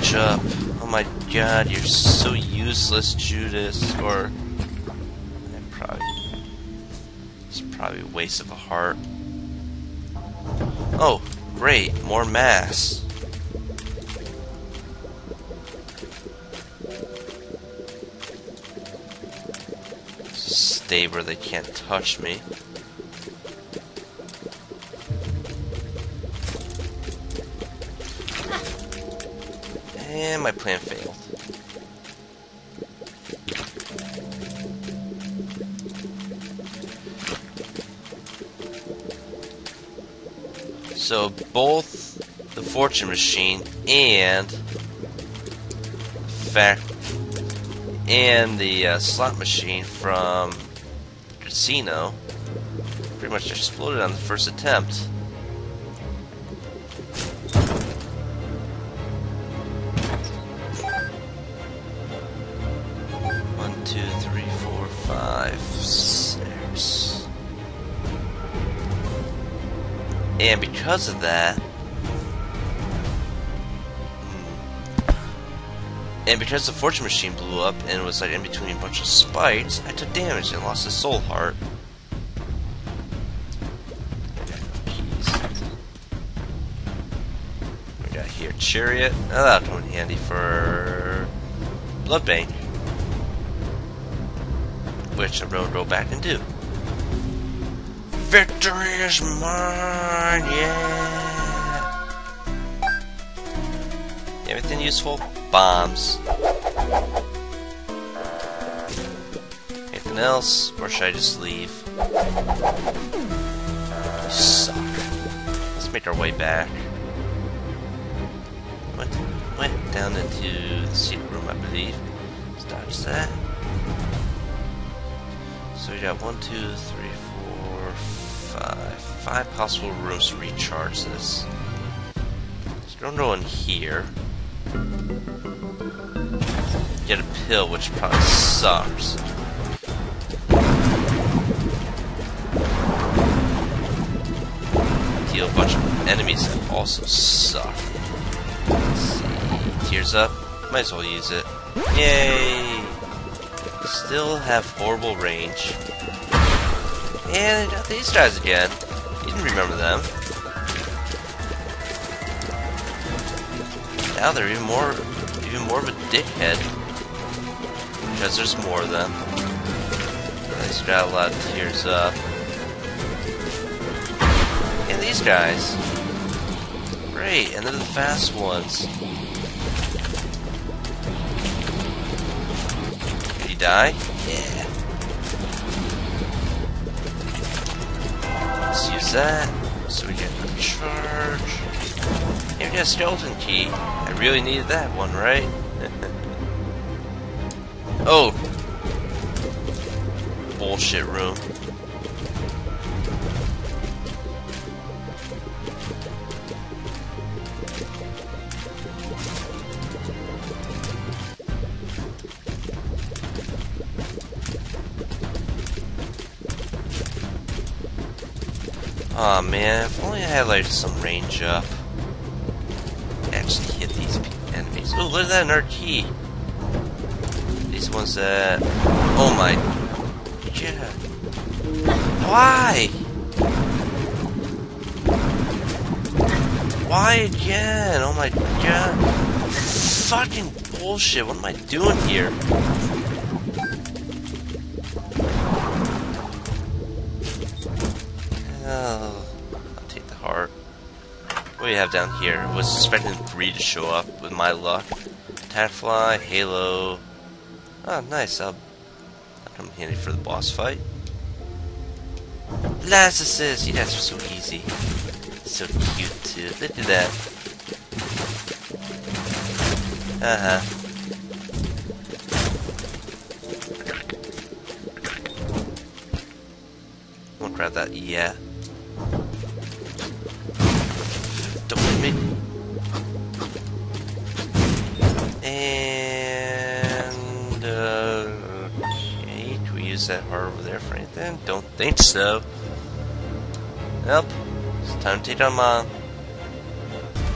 Damage up. Oh my god, you're so useless, Judas. Or I probably it's probably a waste of a heart. Oh, great, more mass. Stay where they can't touch me. And my plan failed. So both the fortune machine and fact and the uh, slot machine from casino pretty much exploded on the first attempt. Because of that, hmm, and because the fortune machine blew up and was like in between a bunch of spikes, I took damage and lost a soul heart. We got here chariot. Oh, that'll come in handy for blood bank, which I'm gonna go back and do. Victory is mine, yeah! Anything useful? Bombs. Anything else? Or should I just leave? You suck. Let's make our way back. Went, went down into the secret room, I believe. Let's dodge that. So we got one, two, three, five. Possible recharge this. So don't go in here. Get a pill, which probably sucks. Deal a bunch of enemies that also suck. Tears up. Might as well use it. Yay! Still have horrible range. And these guys again. Remember them. Now they're even more, even more of a dickhead. Because there's more of them. These got a lot of tears up. And these guys. Great, and they're the fast ones. Did he die? Yeah. Let's use that so we get a charge. Even a skeleton key. I really needed that one, right? oh! Bullshit room. Oh, man, if only I had like some range up. Actually hit these enemies. Oh, look at that, another key. These ones that... Oh my... Yeah. Why? Why again? Oh my god. Fucking bullshit. What am I doing here? We have down here? Was expecting three to show up with my luck. Tatfly, Halo. Oh, nice. I'll, come handy for the boss fight. Blastocyst! You guys are so easy. So cute, too. Look at that. Uh-huh. Won't grab that yet. That heart over there for anything? Don't think so. Nope. It's time to take on Mom.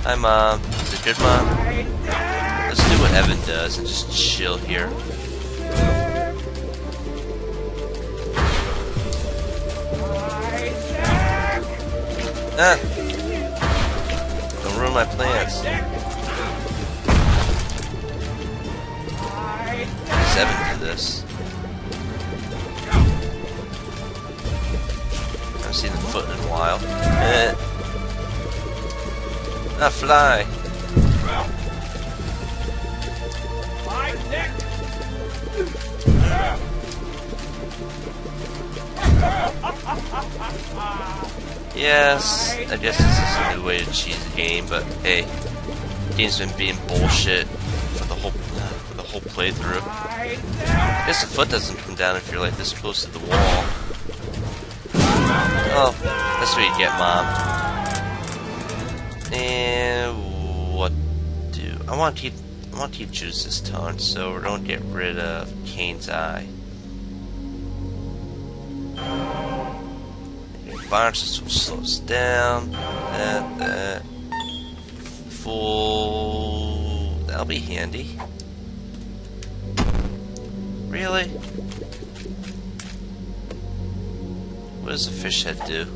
Hi, Mom. Is it good, Mom? Let's do what Evan does and just chill here. Ah! Don't ruin my plans. Seven do this. Haven't seen the foot in a while. Eh. Fly. Yes, I guess this is a new way to cheese the game, but hey, the game's been being bullshit for the whole for the whole playthrough. I guess the foot doesn't come down if you're like this close to the wall. Oh, that's what you get, mom. And what do I want to keep? I want to keep Judas' tongue, so we don't get rid of Cain's eye. bounce, will slow us down. That, that. Full. That'll be handy. Really? What does a fish head do?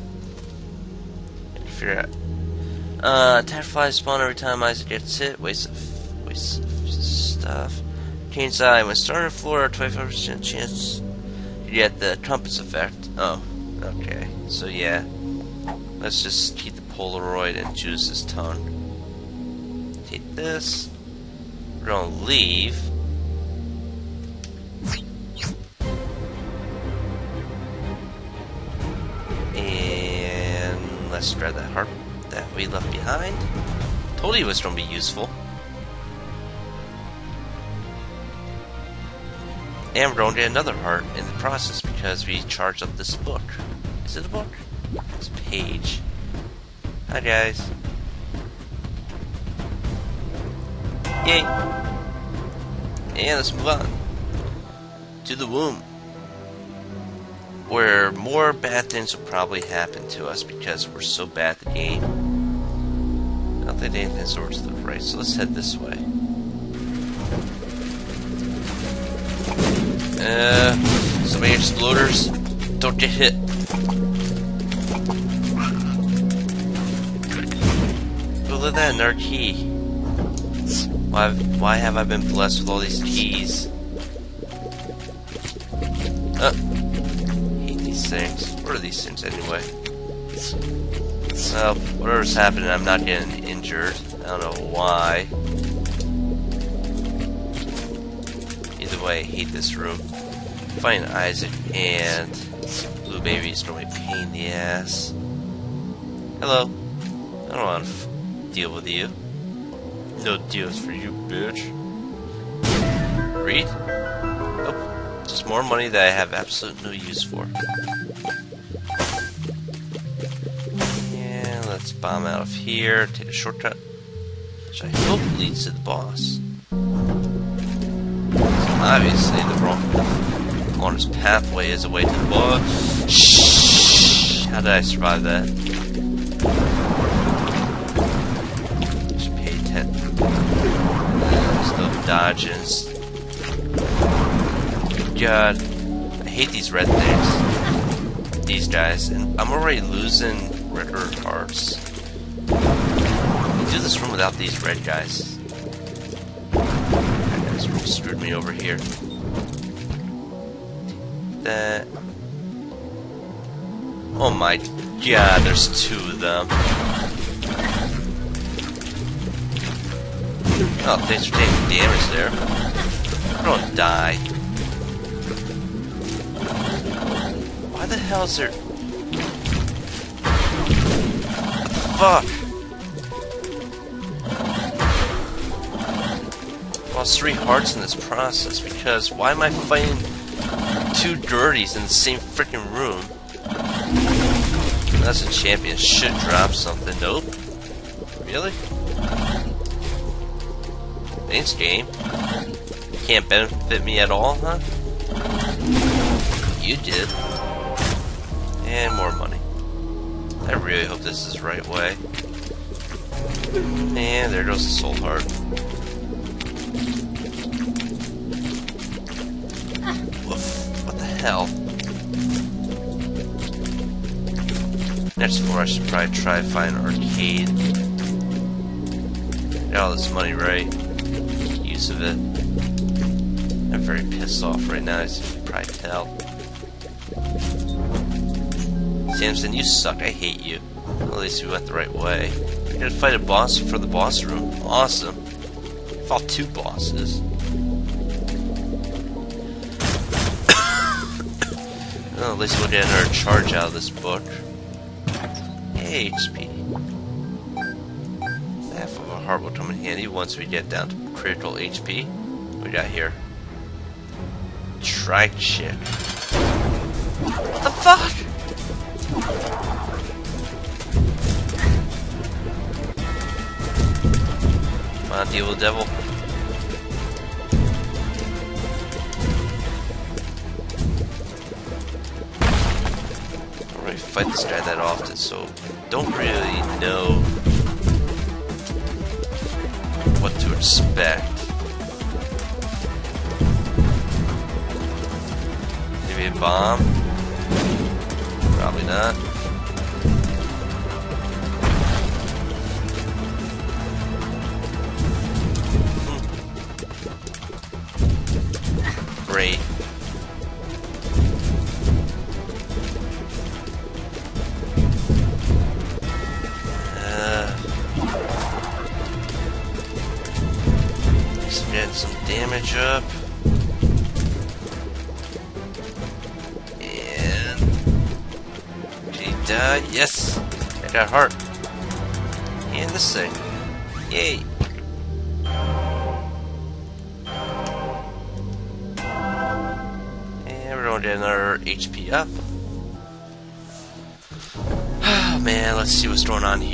Figure out. Uh, Tatfly spawn every time Isaac gets hit. Waste of, waste of stuff. Cain's eye. When starting floor, 25% chance you get the trumpets effect. Oh. Okay, so yeah. Let's just keep the Polaroid and choose this tongue. Take this. We're gonna leave. Let's that heart that we left behind. Told you it was gonna be useful. And we're going to get another heart in the process because we charged up this book. Is it a book? It's a page. Hi guys. Yay! And let's move on to the womb. Where more bad things will probably happen to us because we're so bad at the game. I don't think anything's over to the right, so let's head this way. Uh, so many exploders. Don't get hit. Oh, look at that, another key. Why, why have I been blessed with all these keys? Things. What are these things anyway? Well, whatever's happening, I'm not getting injured. I don't know why. Either way, I hate this room. Find Isaac and Blue Baby is a pain in the ass. Hello. I don't want to deal with you. No deals for you, bitch. Read? Nope. Oh, just more money that I have absolutely no use for. bomb out of here, take a shortcut, which I hope leads to the boss. So obviously the wrong on pathway is away to the boss. Shh! How did I survive that? Just pay attention. Still dodges. God, I hate these red things. These guys, and I'm already losing Ritter hearts. Do this room without these red guys. Guys really screwed me over here. That. Oh my god, there's two of them. Oh, thanks for taking damage there. Don't die. Why the hell is there... Fuck! Lost three hearts in this process because why am I fighting two dirties in the same freaking room? That's a champion. Should drop something. Nope. Really? Thanks, game. Can't benefit me at all, huh? You did. And more money. I really hope this is the right way. And there goes the soul heart. Hell? Next floor I should probably try to find an arcade. Got all this money right use of it. I'm very pissed off right now, as you can probably tell. Samson, you suck. I hate you. At least we went the right way. You gotta fight a boss for the boss room. Awesome. Fought two bosses. Well, at least we'll get another charge out of this book. Hey, HP Half of a heart will come in handy once we get down to critical HP. We got here. Trike chick. What the fuck? Come on, deal with devil. Fight this guy that often, so don't really know what to expect. Maybe a bomb? Probably not.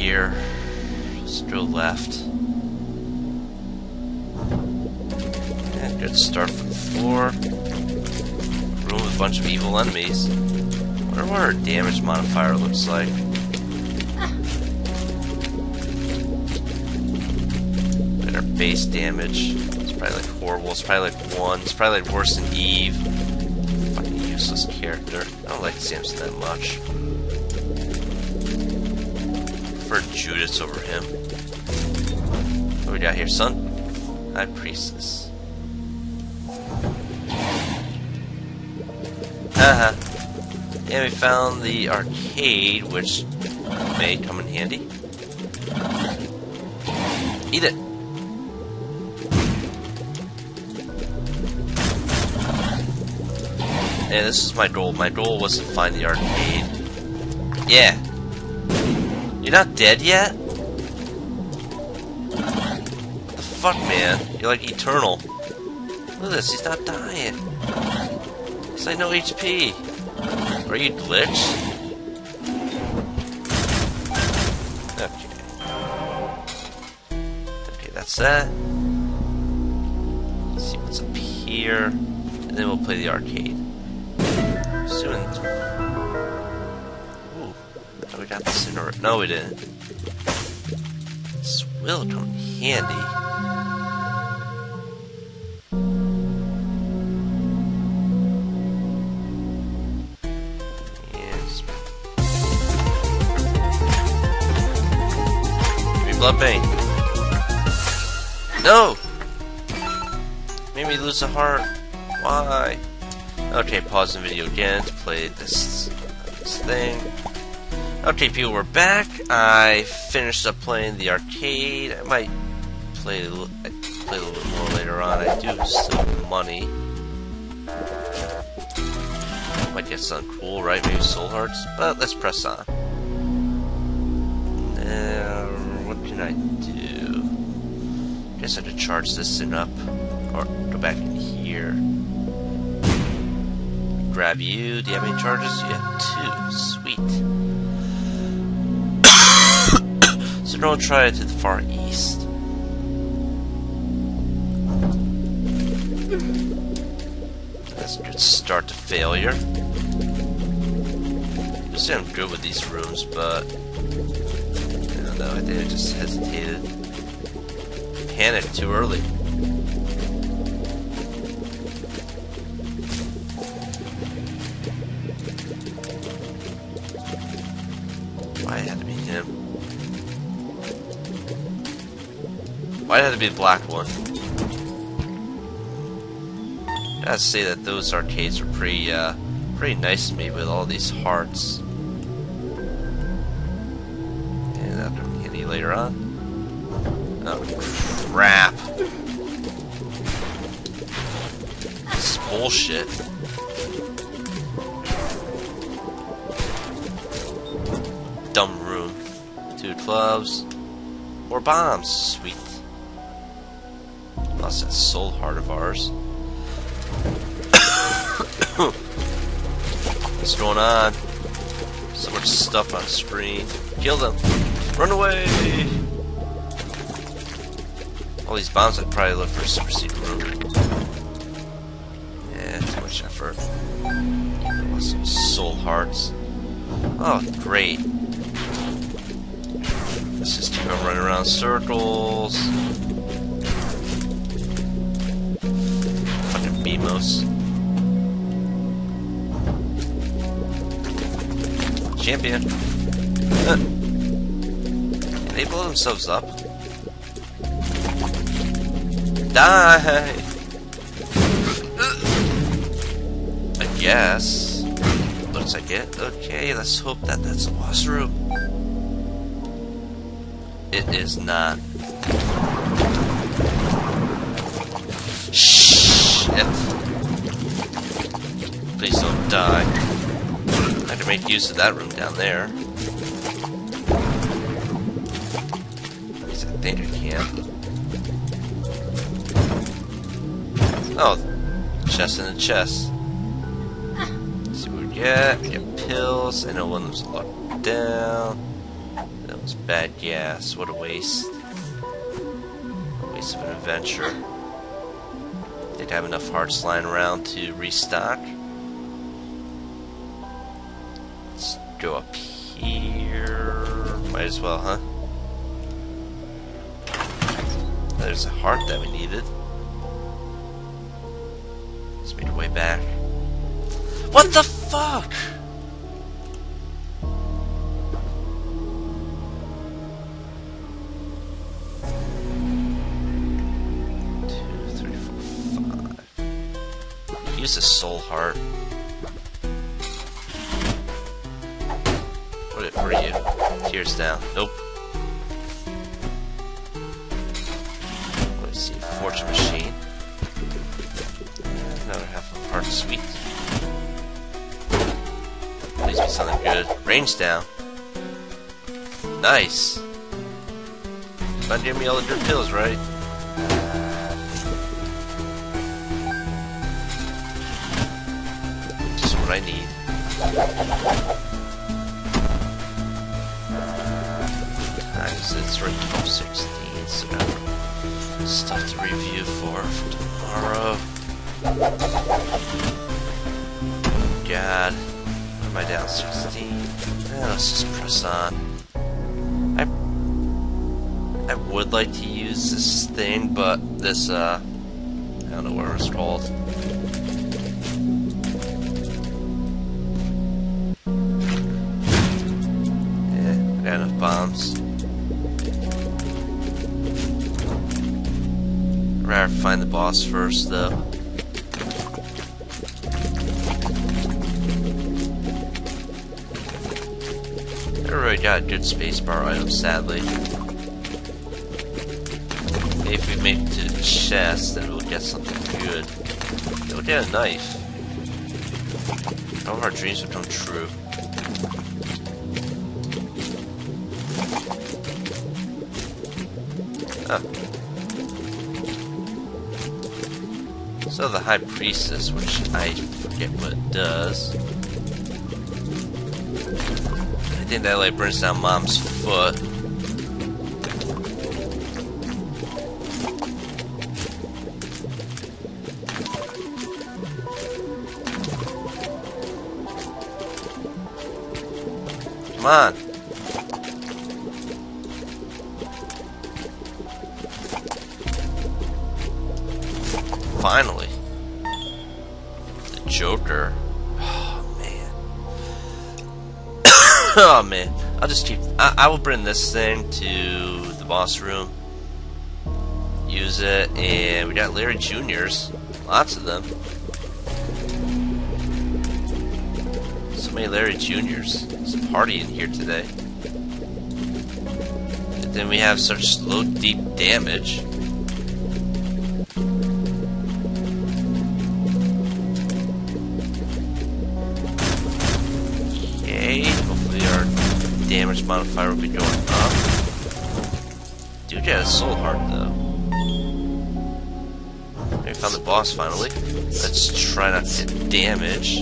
Here. Let's go left. And good start from the floor. Room with a bunch of evil enemies. Wonder what our damage modifier looks like. And our base damage. It's probably like horrible. It's probably like one. It's probably like worse than Eve. Fucking useless character. I don't like Samson that much. For Judas over him. What we got here, son? High Priestess. Uh-huh. And we found the arcade, which may come in handy. Eat it! Yeah, this is my goal. My goal was to find the arcade. Yeah. You're not dead yet? The fuck, man? You're like eternal. Look at this, he's not dying. I no HP. Are you glitched? Okay. Okay, that's that. Let's see what's up here. And then we'll play the arcade. I got this in order. No, we didn't. This will come handy. Bloodbane. No! Made me lose a heart. Why? Okay, pause the video again to play this, uh, this thing. Okay, people, we're back. I finished up playing the arcade. I might play a little, play a little bit more later on. I do have money. Might get something cool, right? Maybe soul hearts. But let's press on. Now, what can I do? Guess I have to charge this thing up, or go back in here. Grab you. Do you have any charges? You have two. Sweet. So don't try it to the far east. That's a good start to failure. I say I'm good with these rooms, but I don't know. I think I just hesitated, panicked too early. Why it had to be the black one? I gotta say that those arcades were pretty, uh, pretty nice to me with all these hearts. And after hit you later on. Oh crap! This is bullshit. Dumb room. Two clubs. More bombs. Sweet. That soul heart of ours. What's going on? So much stuff on screen. Kill them. Run away! All these bombs I'd probably look for a super secret room. Yeah, too much effort. Lost some soul hearts. Oh, great. Let's just keep on running around circles. Champion. Can they blow themselves up? Die! I guess. Looks like it. Okay, let's hope that that's a boss room. It is not. Die. I can make use of that room down there. I think I can. Oh, chest in the chest. Let's see what we get. We get pills. I know one of them's locked down. That was bad gas. What a waste. A waste of an adventure. Did I have enough hearts lying around to restock. Go up here. Might as well, huh? There's a heart that we needed. Let's make our way back. What the fuck? Two, three, four, five. Use a soul heart. Tears down. Nope. Let's see. Fortune machine. Another half a heart. Sweet. Please be something good. Range down. Nice. About give me all the good pills, right? Review for, for tomorrow. God. What am I down? 16? Eh, let's just press on. I I would like to use this thing, but this, uh, I don't know what it's called. Boss first, though. Never really got a good spacebar item, sadly. If we make it to the chest, then we'll get something good. We'll get a knife. All of our dreams will come true. High Priestess, which I forget what it does. I think that like burns down Mom's foot. Come on. I, I will bring this thing to the boss room. Use it, and we got Larry Juniors. Lots of them. So many Larry Juniors. It's a party in here today. And then we have such low, deep damage. Modifier will be going up. Dude has soul heart though. We found the boss finally. Let's try not to damage.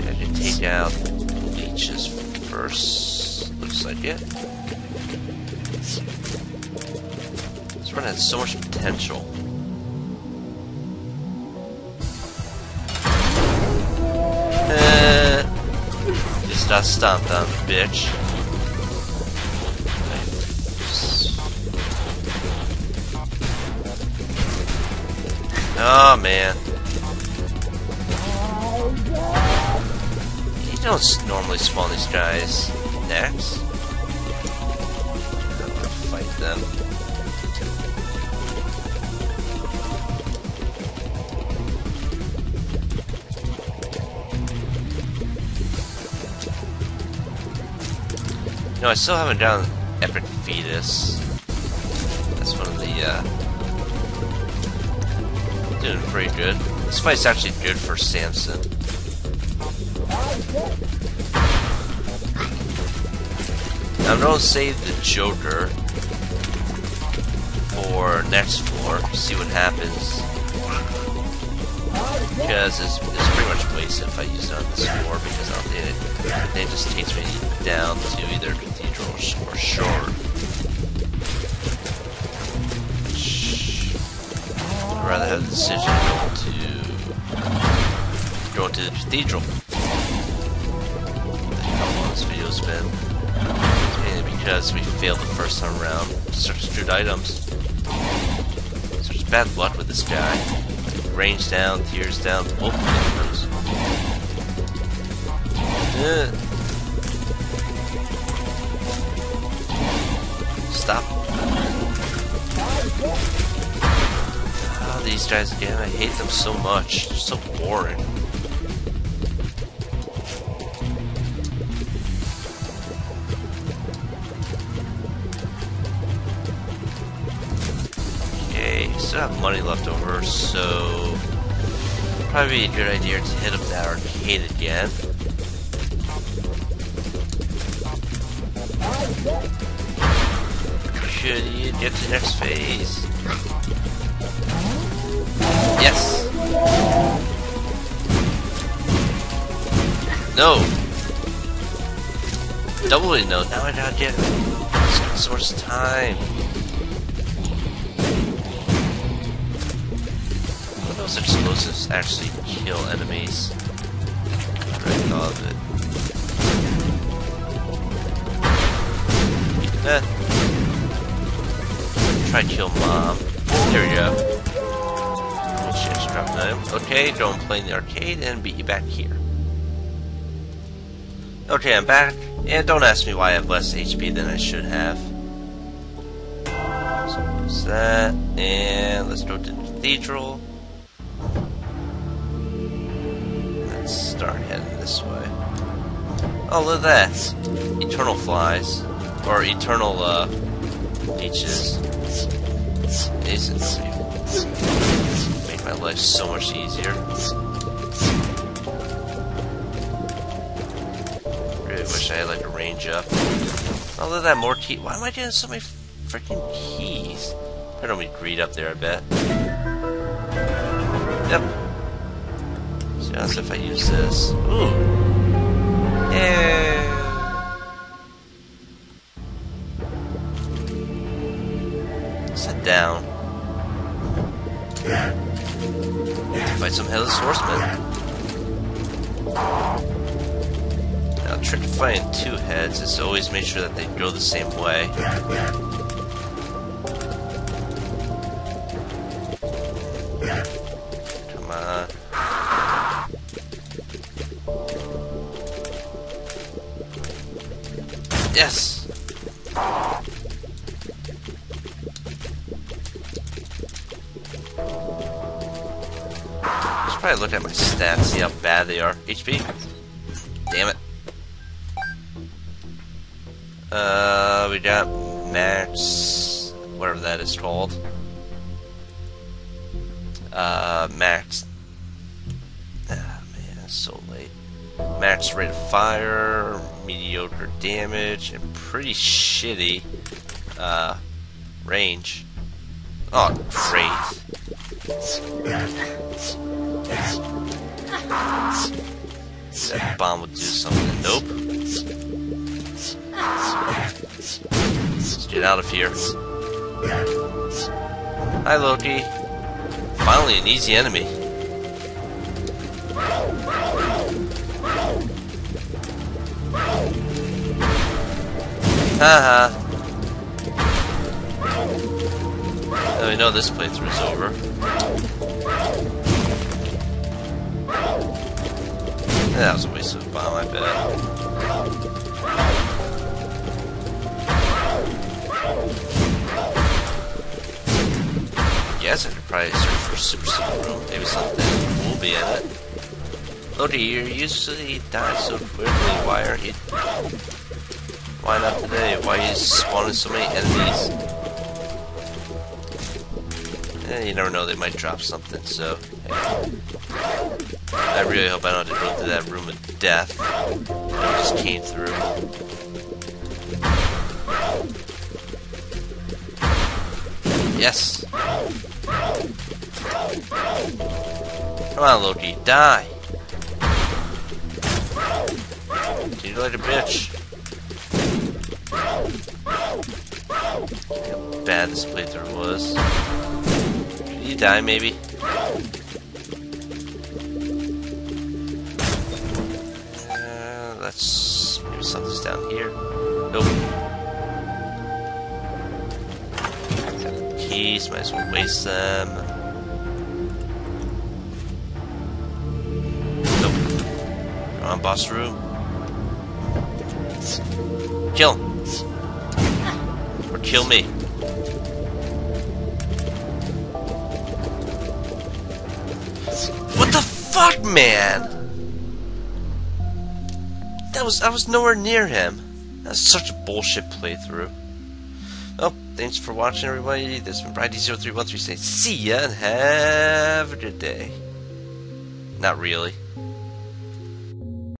I can take out leeches first. Looks like it. This run has so much potential. Just got stomped on, bitch. Oh man. You don't normally spawn these guys next. No, I still haven't done Epic Fetus. That's one of the, uh... Doing pretty good. This fight's actually good for Samson. Now, I'm gonna save the Joker for next floor, see what happens. Because it's, it's pretty much wasted if I use it on this floor, because I think it, it just takes me down to either Cathedral or Sheol. I'd rather have the decision to go to the Cathedral. How long this video's been. Mainly because we failed the first time around. search Substitute items. Such bad luck with this guy. Range down, tears down, both items. Uh. Stop. Oh, these guys again, I hate them so much. They're so boring. Okay, still have money left over, so probably a good idea to hit up that arcade again. Get to the next phase? Yes! No! Doubly no, now I gotta get source time. Those explosives actually kill enemies? I thought of it. Try to kill mom. There we go. Drop nine. Okay, don't play in the arcade and beat you back here. Okay, I'm back, and don't ask me why I have less HP than I should have. So there's that, and let's go to the cathedral. Let's start heading this way. Oh, look at that! Eternal flies, or eternal uh, leeches. These make my life so much easier. Really wish I had like a range up. At that, more key. Why am I getting so many freaking keys? I don't be greed up there, I bet. Yep. See, that's if I use this. Ooh. Yeah. Down. Fight some headless horsemen. Now, trick to fighting two heads is always make sure that they go the same way. Probably look at my stats, see how bad they are. HP? Damn it. Uh, we got max, whatever that is called. Uh, max. Ah, man, it's so late. Max rate of fire, mediocre damage, and pretty shitty, uh, range. Oh, great. That bomb would do something. Nope. Let's get out of here. Hi, Loki. Finally, an easy enemy. Haha. Now we know this playthrough is over. That was a waste of a bomb, I bet. Yes, I could probably search for Super Secret Room. Maybe something will be in it. Loki, you usually die so quickly. Why aren't you? Why not today? Why are you spawning so many enemies? Eh, you never know, they might drop something, so... Hey. I really hope I don't to go through that room of death. I just came through. Yes! Come on, Loki, die! Treat you like a bitch. How bad this playthrough was. Did you die, maybe? Let's... maybe something's down here. Nope. Got keys, might as well waste them. Nope. Come on, boss room. Kill him. Or kill me. What the fuck, man? That was I was nowhere near him. That's such a bullshit playthrough. Well, thanks for watching, everybody. This has been Brian D0313 saying see ya and have a good day. Not really.